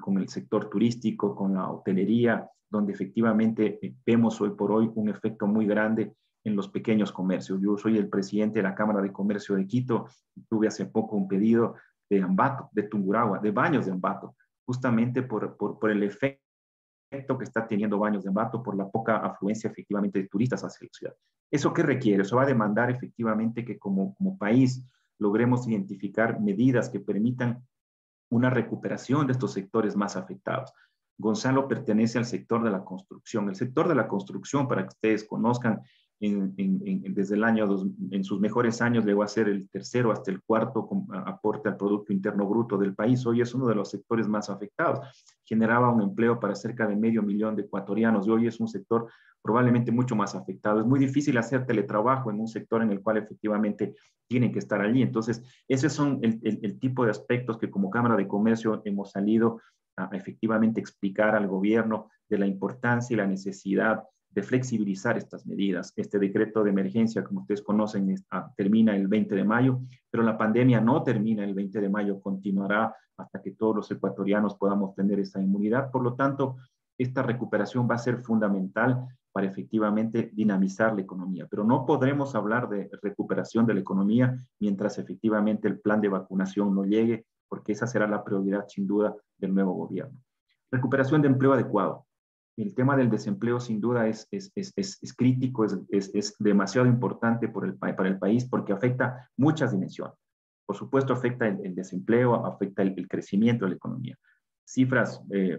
con, el sector turístico, con la hotelería, donde efectivamente eh, vemos hoy por hoy un efecto muy grande en los pequeños comercios. Yo soy el presidente de la Cámara de Comercio de Quito, tuve hace poco un pedido de Ambato, de Tunguragua, de baños de Ambato, justamente por, el efecto que está teniendo Baños de Ambato por la poca afluencia efectivamente de turistas hacia la ciudad. ¿Eso qué requiere? Eso va a demandar efectivamente que como país logremos identificar medidas que permitan una recuperación de estos sectores más afectados. Gonzalo pertenece al sector de la construcción. El sector de la construcción, para que ustedes conozcan, desde el año, en sus mejores años llegó a ser el tercero hasta el cuarto aporte al Producto Interno Bruto del país. Hoy es uno de los sectores más afectados. Generaba un empleo para cerca de medio millón de ecuatorianos y hoy es un sector probablemente mucho más afectado. Es muy difícil hacer teletrabajo en un sector en el cual efectivamente tienen que estar allí. Entonces, esos son el, el tipo de aspectos que como Cámara de Comercio hemos salido a efectivamente explicar al gobierno de la importancia y la necesidad de flexibilizar estas medidas. Este decreto de emergencia, como ustedes conocen, ah, termina el 20 de mayo, pero la pandemia no termina el 20 de mayo, continuará hasta que todos los ecuatorianos podamos tener esa inmunidad. Por lo tanto, esta recuperación va a ser fundamental para efectivamente dinamizar la economía, pero no podremos hablar de recuperación de la economía mientras efectivamente el plan de vacunación no llegue, porque esa será la prioridad sin duda del nuevo gobierno. Recuperación de empleo adecuado el tema del desempleo sin duda es, es, es, es crítico, es, demasiado importante para el país porque afecta muchas dimensiones. Por supuesto, afecta el, desempleo, afecta el, crecimiento de la economía. Cifras, eh,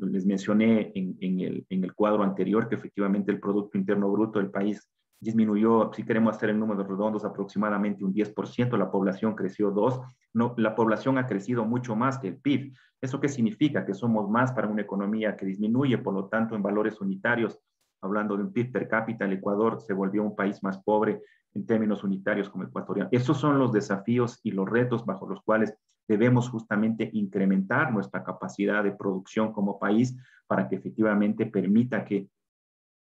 les mencioné en, en, el, en el cuadro anterior que efectivamente el Producto Interno Bruto del país disminuyó, si queremos hacer en números redondos, aproximadamente un 10%, la población creció 2%, no, la población ha crecido mucho más que el PIB. ¿Eso qué significa? Que somos más para una economía que disminuye, por lo tanto, en valores unitarios, hablando de un PIB per cápita, el Ecuador se volvió un país más pobre en términos unitarios como ecuatoriano. Esos son los desafíos y los retos bajo los cuales debemos justamente incrementar nuestra capacidad de producción como país para que efectivamente permita que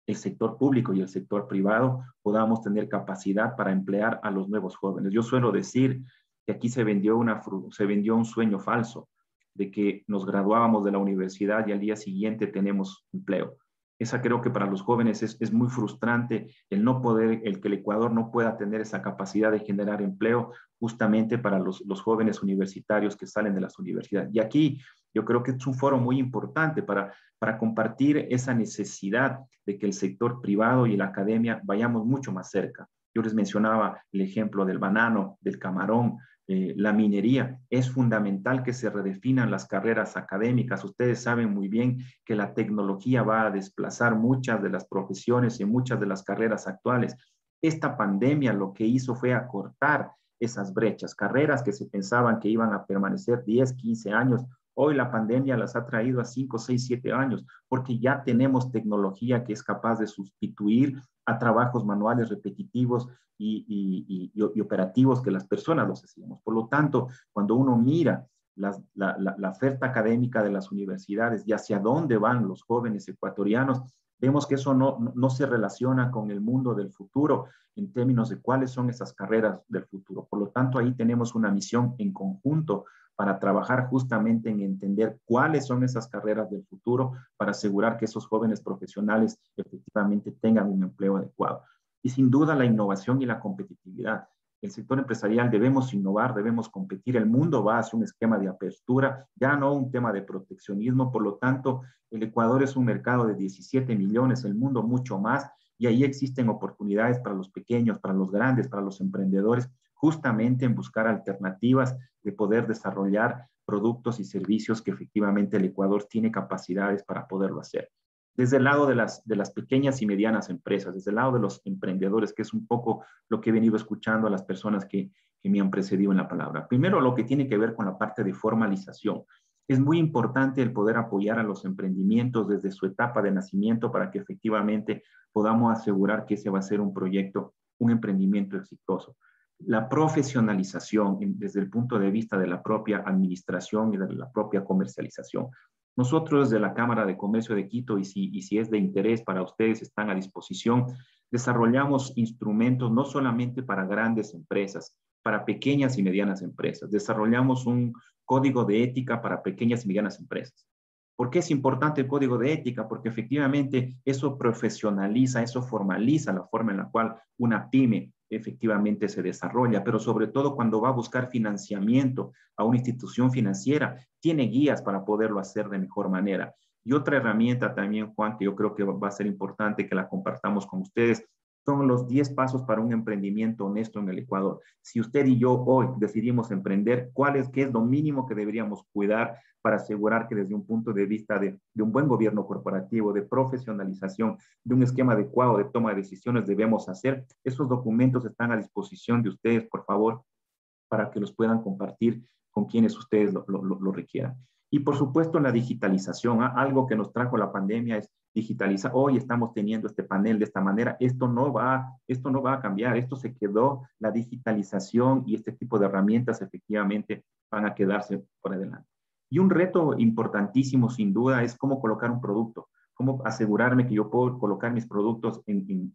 el sector público y el sector privado podamos tener capacidad para emplear a los nuevos jóvenes. Yo suelo decir que aquí se vendió, una, se vendió un sueño falso de que nos graduábamos de la universidad y al día siguiente tenemos empleo. Esa creo que para los jóvenes es, es, muy frustrante el no poder, el que el Ecuador no pueda tener esa capacidad de generar empleo justamente para los, los jóvenes universitarios que salen de las universidades. Y aquí yo creo que es un foro muy importante para, para compartir esa necesidad de que el sector privado y la academia vayamos mucho más cerca. Yo les mencionaba el ejemplo del banano, del camarón, eh, la minería. Es fundamental que se redefinan las carreras académicas. Ustedes saben muy bien que la tecnología va a desplazar muchas de las profesiones y muchas de las carreras actuales. Esta pandemia lo que hizo fue acortar esas brechas, carreras que se pensaban que iban a permanecer 10, 15 años. Hoy la pandemia las ha traído a 5, 6, 7 años, porque ya tenemos tecnología que es capaz de sustituir a trabajos manuales repetitivos y, operativos que las personas los hacíamos. Por lo tanto, cuando uno mira la, oferta académica de las universidades y hacia dónde van los jóvenes ecuatorianos, vemos que eso no se relaciona con el mundo del futuro en términos de cuáles son esas carreras del futuro. Por lo tanto, ahí tenemos una misión en conjunto para trabajar justamente en entender cuáles son esas carreras del futuro para asegurar que esos jóvenes profesionales efectivamente tengan un empleo adecuado. Y sin duda la innovación y la competitividad. El sector empresarial debemos innovar, debemos competir. El mundo va hacia un esquema de apertura, ya no un tema de proteccionismo. Por lo tanto, el Ecuador es un mercado de 17 millones, el mundo mucho más, y ahí existen oportunidades para los pequeños, para los grandes, para los emprendedores, justamente en buscar alternativas de poder desarrollar productos y servicios que efectivamente el Ecuador tiene capacidades para poderlo hacer desde el lado de las, de las pequeñas y medianas empresas, desde el lado de los emprendedores, que es un poco lo que he venido escuchando a las personas que, que me han precedido en la palabra. Primero, lo que tiene que ver con la parte de formalización. Es muy importante el poder apoyar a los emprendimientos desde su etapa de nacimiento para que efectivamente podamos asegurar que ese va a ser un proyecto, un emprendimiento exitoso. La profesionalización desde el punto de vista de la propia administración y de la propia comercialización. Nosotros desde la Cámara de Comercio de Quito, y si, y si es de interés para ustedes, están a disposición, desarrollamos instrumentos no solamente para grandes empresas, para pequeñas y medianas empresas. Desarrollamos un código de ética para pequeñas y medianas empresas. ¿Por qué es importante el código de ética? Porque efectivamente eso profesionaliza, eso formaliza la forma en la cual una pyme efectivamente se desarrolla, pero sobre todo cuando va a buscar financiamiento a una institución financiera, tiene guías para poderlo hacer de mejor manera. Y otra herramienta también, Juan, que yo creo que va a ser importante que la compartamos con ustedes, son los 10 pasos para un emprendimiento honesto en el Ecuador. Si usted y yo hoy decidimos emprender, ¿cuál es, qué es lo mínimo que deberíamos cuidar para asegurar que desde un punto de vista de, un buen gobierno corporativo, de profesionalización, de un esquema adecuado de toma de decisiones debemos hacer? Esos documentos están a disposición de ustedes, por favor, para que los puedan compartir con quienes ustedes lo requieran. Y por supuesto la digitalización, ¿ah? algo que nos trajo la pandemia es digitalizar. Hoy estamos teniendo este panel de esta manera. Esto no va, esto no va a cambiar. Esto se quedó. La digitalización y este tipo de herramientas efectivamente van a quedarse por adelante. Y un reto importantísimo, sin duda, es cómo colocar un producto, cómo asegurarme que yo puedo colocar mis productos en,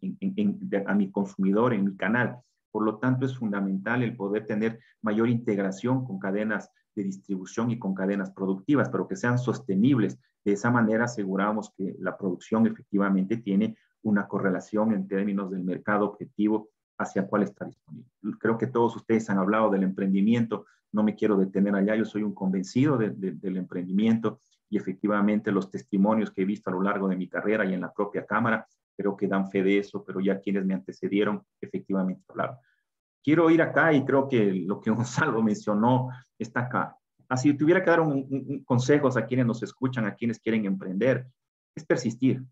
a mi consumidor, en mi canal. Por lo tanto, es fundamental el poder tener mayor integración con cadenas de distribución y con cadenas productivas, pero que sean sostenibles. De esa manera aseguramos que la producción efectivamente tiene una correlación en términos del mercado objetivo hacia cuál está disponible. Creo que todos ustedes han hablado del emprendimiento, no me quiero detener allá, yo soy un convencido del emprendimiento y efectivamente los testimonios que he visto a lo largo de mi carrera y en la propia Cámara, creo que dan fe de eso, pero ya quienes me antecedieron efectivamente hablaron. Quiero ir acá y creo que lo que Gonzalo mencionó está acá. Así, tuviera que dar un, consejos a quienes nos escuchan, a quienes quieren emprender, es persistir.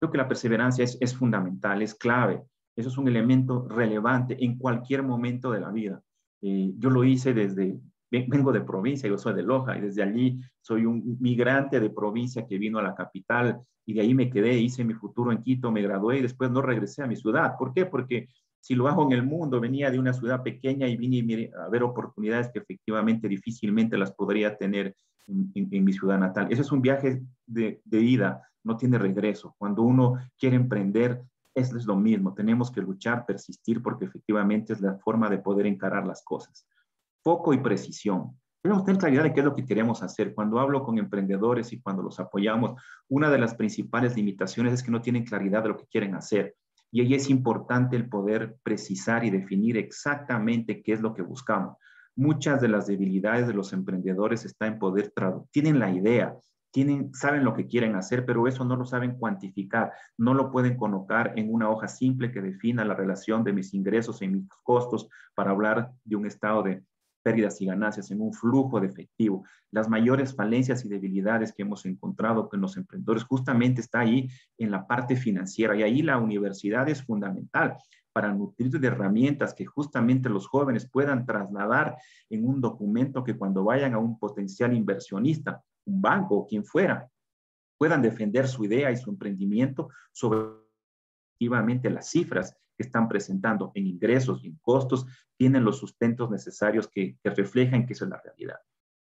Creo que la perseverancia es, es fundamental, es clave. Eso es un elemento relevante en cualquier momento de la vida. Eh, yo lo hice desde, vengo de provincia, yo soy de Loja, y desde allí soy un migrante de provincia que vino a la capital y de ahí me quedé, hice mi futuro en Quito, me gradué y después no regresé a mi ciudad. ¿Por qué? Porque si lo hago en el mundo, venía de una ciudad pequeña y vine a ver oportunidades que efectivamente difícilmente las podría tener en, mi ciudad natal. Ese es un viaje de, ida, no tiene regreso. Cuando uno quiere emprender, es, es lo mismo. Tenemos que luchar, persistir, porque efectivamente es la forma de poder encarar las cosas. Foco y precisión. Debemos tener claridad de qué es lo que queremos hacer. Cuando hablo con emprendedores y cuando los apoyamos, una de las principales limitaciones es que no tienen claridad de lo que quieren hacer. Y ahí es importante el poder precisar y definir exactamente qué es lo que buscamos. Muchas de las debilidades de los emprendedores están en poder traducir, tienen la idea, tienen, saben lo que quieren hacer, pero eso no lo saben cuantificar, no lo pueden colocar en una hoja simple que defina la relación de mis ingresos y mis costos para hablar de un estado de pérdidas y ganancias, en un flujo de efectivo. Las mayores falencias y debilidades que hemos encontrado con los emprendedores justamente está ahí en la parte financiera y ahí la universidad es fundamental para nutrir de herramientas que justamente los jóvenes puedan trasladar en un documento que cuando vayan a un potencial inversionista, un banco o quien fuera, puedan defender su idea y su emprendimiento sobre las cifras que están presentando en ingresos y en costos tienen los sustentos necesarios que, reflejan que eso es la realidad.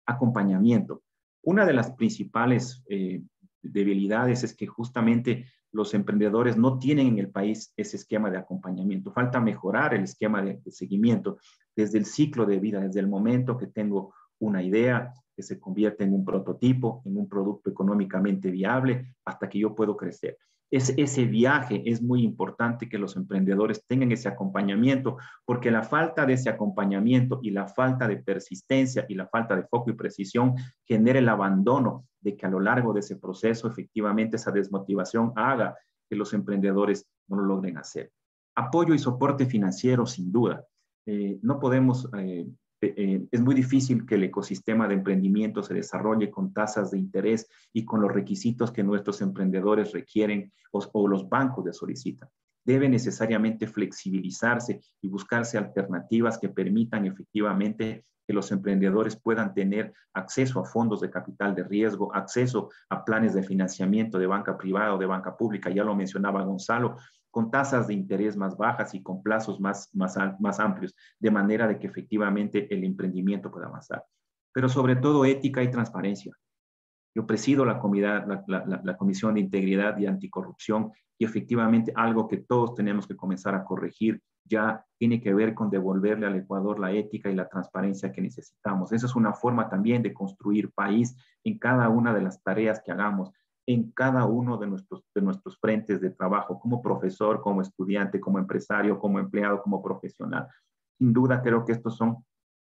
Acompañamiento. Una de las principales eh, debilidades es que justamente los emprendedores no tienen en el país ese esquema de acompañamiento. Falta mejorar el esquema de, seguimiento desde el ciclo de vida, desde el momento que tengo una idea que se convierte en un prototipo, en un producto económicamente viable, hasta que yo puedo crecer. Es, ese viaje es muy importante que los emprendedores tengan ese acompañamiento, porque la falta de ese acompañamiento y la falta de persistencia y la falta de foco y precisión genera el abandono de que a lo largo de ese proceso efectivamente esa desmotivación haga que los emprendedores no lo logren hacer. Apoyo y soporte financiero, sin duda. Eh, no podemos eh, eh, es muy difícil que el ecosistema de emprendimiento se desarrolle con tasas de interés y con los requisitos que nuestros emprendedores requieren o, los bancos de solicitan. Debe necesariamente flexibilizarse y buscarse alternativas que permitan efectivamente que los emprendedores puedan tener acceso a fondos de capital de riesgo, acceso a planes de financiamiento de banca privada o de banca pública, ya lo mencionaba Gonzalo, con tasas de interés más bajas y con plazos más, más, más amplios, de manera de que efectivamente el emprendimiento pueda avanzar. Pero sobre todo ética y transparencia. Yo presido la, la, la, Comisión de Integridad y Anticorrupción y efectivamente algo que todos tenemos que comenzar a corregir ya tiene que ver con devolverle al Ecuador la ética y la transparencia que necesitamos. Esa es una forma también de construir país en cada una de las tareas que hagamos en cada uno de nuestros, de nuestros frentes de trabajo, como profesor, como estudiante, como empresario, como empleado, como profesional. Sin duda creo que estos son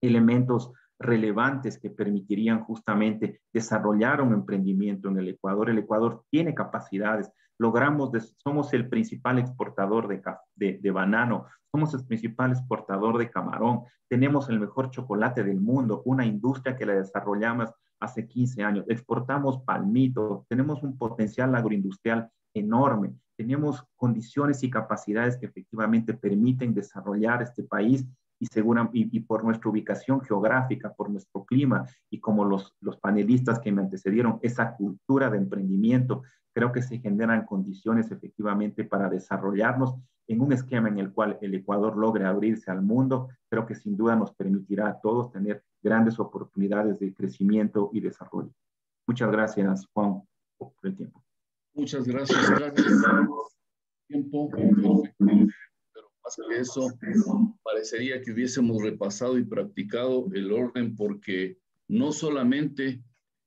elementos relevantes que permitirían justamente desarrollar un emprendimiento en el Ecuador. El Ecuador tiene capacidades, logramos, somos el principal exportador de, de, de, banano, somos el principal exportador de camarón, tenemos el mejor chocolate del mundo, una industria que la desarrollamos hace 15 años. Exportamos palmito, tenemos un potencial agroindustrial enorme, tenemos condiciones y capacidades que efectivamente permiten desarrollar este país y, segura, y, por nuestra ubicación geográfica, por nuestro clima y como los, los panelistas que me antecedieron, esa cultura de emprendimiento, creo que se generan condiciones efectivamente para desarrollarnos en un esquema en el cual el Ecuador logre abrirse al mundo, creo que sin duda nos permitirá a todos tener grandes oportunidades de crecimiento y desarrollo. Muchas gracias, Juan, por el tiempo. Muchas gracias, gracias tiempo. Pero eso, parecería que hubiésemos repasado y practicado el orden porque no solamente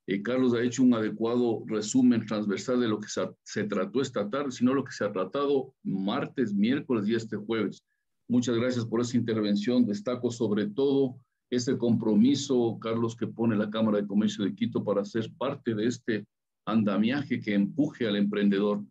eh, Carlos ha hecho un adecuado resumen transversal de lo que se, se, trató esta tarde, sino lo que se ha tratado martes, miércoles y este jueves. Muchas gracias por esa intervención. Destaco sobre todo ese compromiso, Carlos, que pone la Cámara de Comercio de Quito para ser parte de este andamiaje que empuje al emprendedor.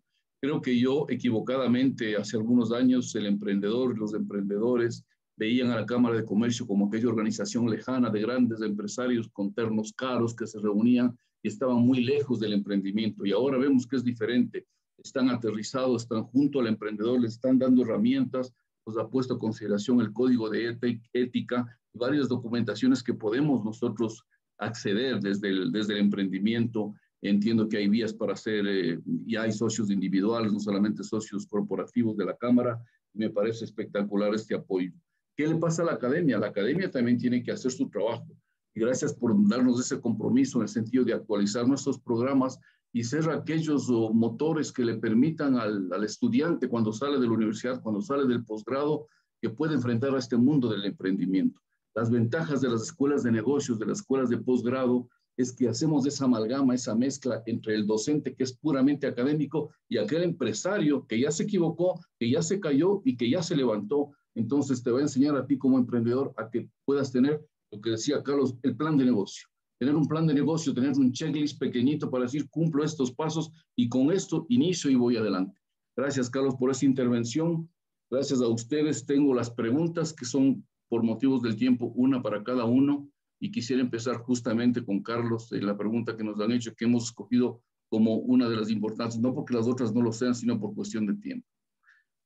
Creo que yo equivocadamente hace algunos años el emprendedor los emprendedores veían a la Cámara de Comercio como aquella organización lejana de grandes empresarios con ternos caros que se reunían y estaban muy lejos del emprendimiento. Y ahora vemos que es diferente. Están aterrizados, están junto al emprendedor, le están dando herramientas, pues ha puesto a consideración el código de ética varias documentaciones que podemos nosotros acceder desde el, desde el emprendimiento. Entiendo que hay vías para hacer, eh, ya hay socios individuales, no solamente socios corporativos de la Cámara. Me parece espectacular este apoyo. ¿Qué le pasa a la academia? La academia también tiene que hacer su trabajo. Y gracias por darnos ese compromiso en el sentido de actualizar nuestros programas y ser aquellos motores que le permitan al, al estudiante cuando sale de la universidad, cuando sale del posgrado, que pueda enfrentar a este mundo del emprendimiento. Las ventajas de las escuelas de negocios, de las escuelas de posgrado, es que hacemos esa amalgama, esa mezcla entre el docente que es puramente académico y aquel empresario que ya se equivocó, que ya se cayó y que ya se levantó. Entonces te va a enseñar a ti como emprendedor a que puedas tener lo que decía Carlos, el plan de negocio. tener un plan de negocio, tener un checklist pequeñito para decir, cumplo estos pasos y con esto inicio y voy adelante. Gracias, Carlos, por esa intervención. Gracias a ustedes. Tengo las preguntas que son por motivos del tiempo, una para cada uno. Y quisiera empezar justamente con Carlos, de la pregunta que nos han hecho, que hemos escogido como una de las importantes, no porque las otras no lo sean, sino por cuestión de tiempo.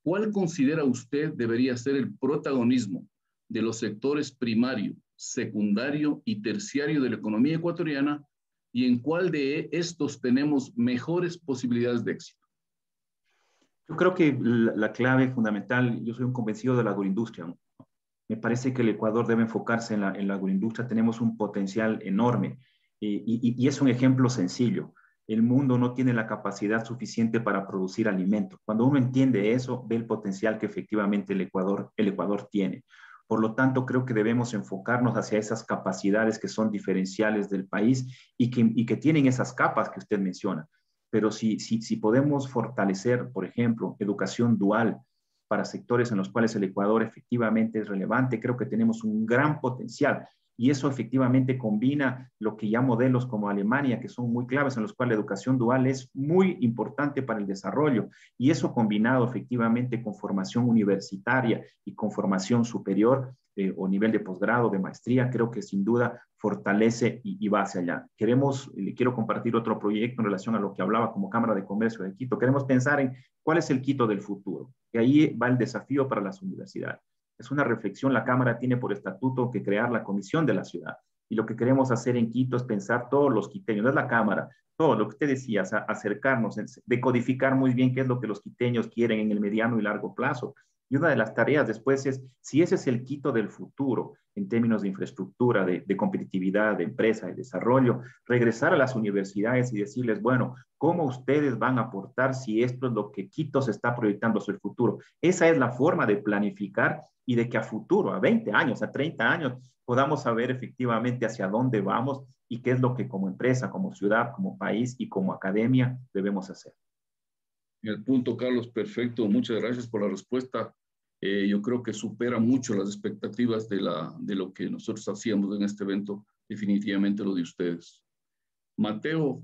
¿Cuál considera usted debería ser el protagonismo de los sectores primario, secundario y terciario de la economía ecuatoriana y en cuál de estos tenemos mejores posibilidades de éxito? Yo creo que la, clave fundamental, yo soy un convencido de la agroindustria. Me parece que el Ecuador debe enfocarse en la, en la agroindustria. Tenemos un potencial enorme y, y, es un ejemplo sencillo. El mundo no tiene la capacidad suficiente para producir alimentos. Cuando uno entiende eso, ve el potencial que efectivamente el Ecuador, el Ecuador tiene. Por lo tanto, creo que debemos enfocarnos hacia esas capacidades que son diferenciales del país y que, y que tienen esas capas que usted menciona. Pero si, si, si podemos fortalecer, por ejemplo, educación dual para sectores en los cuales el Ecuador efectivamente es relevante, creo que tenemos un gran potencial y eso efectivamente combina lo que ya modelos como Alemania, que son muy claves, en los cuales la educación dual es muy importante para el desarrollo, y eso combinado efectivamente con formación universitaria y con formación superior eh, o nivel de posgrado, de maestría, creo que sin duda fortalece y, va hacia allá. Queremos, le quiero compartir otro proyecto en relación a lo que hablaba como Cámara de Comercio de Quito. Queremos pensar en cuál es el Quito del futuro. Y ahí va el desafío para las universidades es una reflexión. La Cámara tiene por estatuto que crear la comisión de la ciudad. Y lo que queremos hacer en Quito es pensar todos los quiteños, no es la Cámara, todo lo que usted decía, acercarnos, decodificar muy bien qué es lo que los quiteños quieren en el mediano y largo plazo. Y una de las tareas después es, si ese es el Quito del futuro en términos de infraestructura, de, competitividad, de empresa, de desarrollo, regresar a las universidades y decirles, bueno, ¿cómo ustedes van a aportar si esto es lo que Quito se está proyectando hacia el futuro? Esa es la forma de planificar y de que a futuro, a 20 años, a 30 años, podamos saber efectivamente hacia dónde vamos y qué es lo que como empresa, como ciudad, como país y como academia debemos hacer. El punto, Carlos, perfecto. Muchas gracias por la respuesta. Eh, yo creo que supera mucho las expectativas de, la, de lo que nosotros hacíamos en este evento, definitivamente lo de ustedes. Mateo,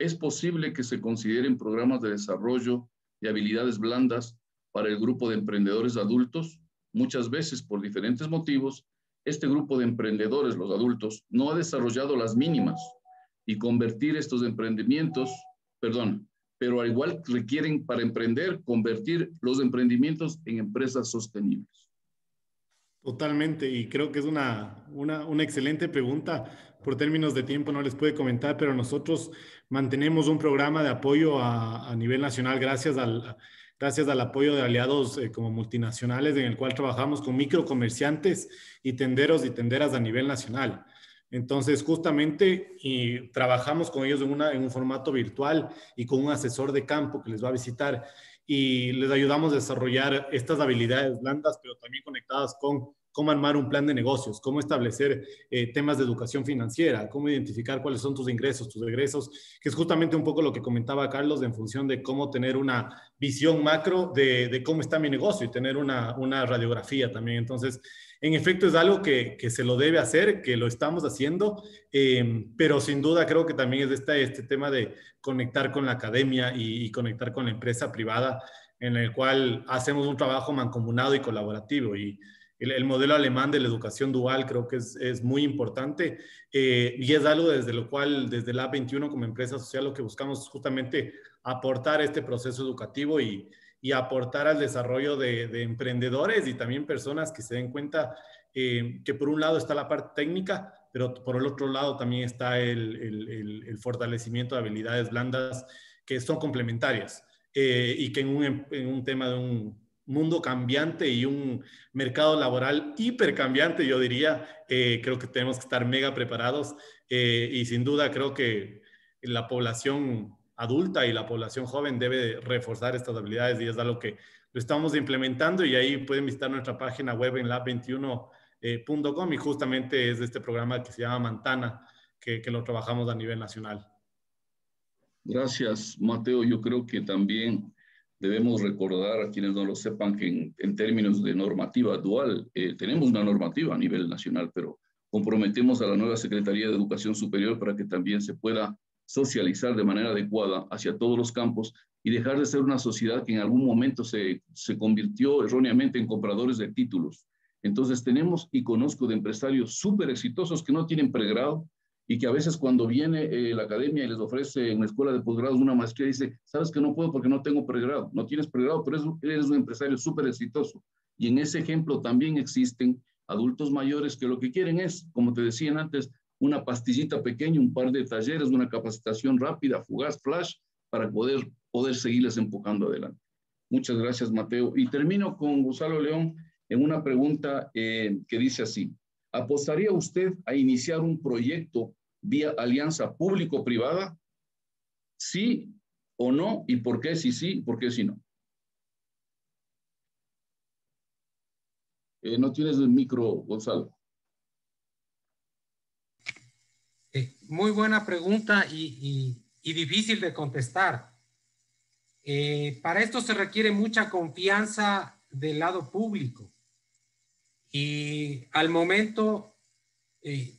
¿es posible que se consideren programas de desarrollo de habilidades blandas para el grupo de emprendedores adultos, muchas veces por diferentes motivos, este grupo de emprendedores, los adultos, no ha desarrollado las mínimas y convertir estos emprendimientos, perdón, pero al igual requieren para emprender, convertir los emprendimientos en empresas sostenibles. Totalmente, y creo que es una, una, una, excelente pregunta. Por términos de tiempo no les puede comentar, pero nosotros mantenemos un programa de apoyo a, a nivel nacional gracias al, gracias al apoyo de aliados eh, como multinacionales en el cual trabajamos con microcomerciantes y tenderos y tenderas a nivel nacional. Entonces, justamente, y trabajamos con ellos en, una, en un formato virtual y con un asesor de campo que les va a visitar y les ayudamos a desarrollar estas habilidades blandas, pero también conectadas con cómo armar un plan de negocios, cómo establecer eh, temas de educación financiera, cómo identificar cuáles son tus ingresos, tus egresos, que es justamente un poco lo que comentaba Carlos en función de cómo tener una visión macro de, cómo está mi negocio y tener una, radiografía también. Entonces, en efecto, es algo que, se lo debe hacer, que lo estamos haciendo, eh, pero sin duda creo que también es este, este tema de conectar con la academia y, y conectar con la empresa privada, en el cual hacemos un trabajo mancomunado y colaborativo. Y el, modelo alemán de la educación dual creo que es, es muy importante eh, y es algo desde lo cual, desde la 21 como empresa social, lo que buscamos es justamente aportar este proceso educativo y, y aportar al desarrollo de, de, emprendedores y también personas que se den cuenta eh, que por un lado está la parte técnica, pero por el otro lado también está el, fortalecimiento de habilidades blandas que son complementarias eh, y que en un, en un tema de un mundo cambiante y un mercado laboral hipercambiante, yo diría, eh, creo que tenemos que estar mega preparados y sin duda creo que la población adulta y la población joven debe reforzar estas habilidades y es algo que lo estamos implementando y ahí pueden visitar nuestra página web en lab21.com y justamente es este programa que se llama Mantana, que, que lo trabajamos a nivel nacional. Gracias, Mateo. Yo creo que también debemos recordar a quienes no lo sepan que en, términos de normativa dual, eh, tenemos una normativa a nivel nacional, pero comprometemos a la nueva Secretaría de Educación Superior para que también se pueda socializar de manera adecuada hacia todos los campos y dejar de ser una sociedad que en algún momento se, se convirtió erróneamente en compradores de títulos. Entonces tenemos y conozco de empresarios súper exitosos que no tienen pregrado y que a veces cuando viene eh, la academia y les ofrece en la escuela de posgrado una maestría, dice, sabes que no puedo porque no tengo pregrado. No tienes pregrado, pero eres un empresario súper exitoso. Y en ese ejemplo también existen adultos mayores que lo que quieren es, como te decían antes, una pastillita pequeña, un par de talleres, una capacitación rápida, fugaz, flash, para poder, poder seguirles empujando adelante. Muchas gracias, Mateo. Y termino con Gonzalo León en una pregunta eh, que dice así. ¿Apostaría usted a iniciar un proyecto vía alianza público-privada? ¿Sí o no? ¿Y por qué si sí? ¿Por qué si no? Eh, no tienes el micro, Gonzalo. Eh, muy buena pregunta y, difícil de contestar. Eh, para esto se requiere mucha confianza del lado público. Y al momento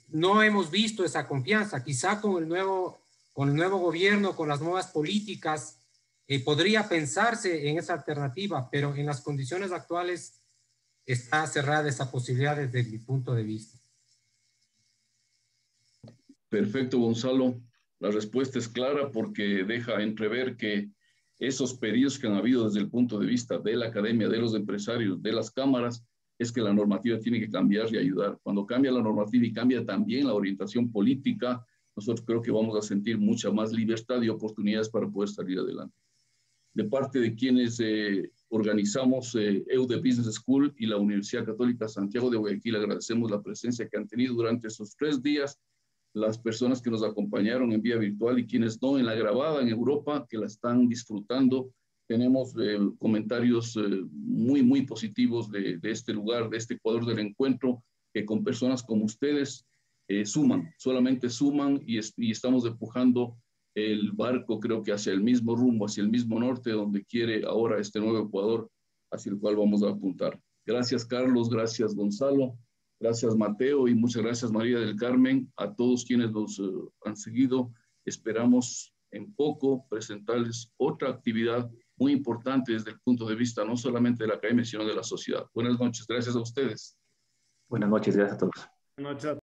no hemos visto esa confianza. Quizá con el nuevo, con el nuevo gobierno, con las nuevas políticas, podría pensarse en esa alternativa, pero en las condiciones actuales está cerrada esa posibilidad desde mi punto de vista. Perfecto, Gonzalo. La respuesta es clara porque deja entrever que esos pedidos que han habido desde el punto de vista de la academia, de los empresarios, de las cámaras, es que la normativa tiene que cambiar y ayudar. Cuando cambia la normativa y cambia también la orientación política, nosotros creo que vamos a sentir mucha más libertad y oportunidades para poder salir adelante. De parte de quienes eh, organizamos eh, EUDE Business School y la Universidad Católica Santiago de Guayaquil. Agradecemos la presencia que han tenido durante esos tres días, las personas que nos acompañaron en vía virtual y quienes no en la grabada en Europa, que la están disfrutando. Tenemos eh, comentarios eh, muy, muy positivos de, este lugar, de este Ecuador del encuentro, que con personas como ustedes suman, solamente suman y, y estamos empujando el barco creo que hacia el mismo rumbo, hacia el mismo norte, donde quiere ahora este nuevo Ecuador, hacia el cual vamos a apuntar. Gracias Carlos, gracias Gonzalo, gracias Mateo y muchas gracias María del Carmen, a todos quienes nos eh, han seguido. Esperamos en poco presentarles otra actividad muy importante desde el punto de vista no solamente de la academia, sino de la sociedad. Buenas noches, gracias a ustedes. Buenas noches, gracias a todos. Buenas noches.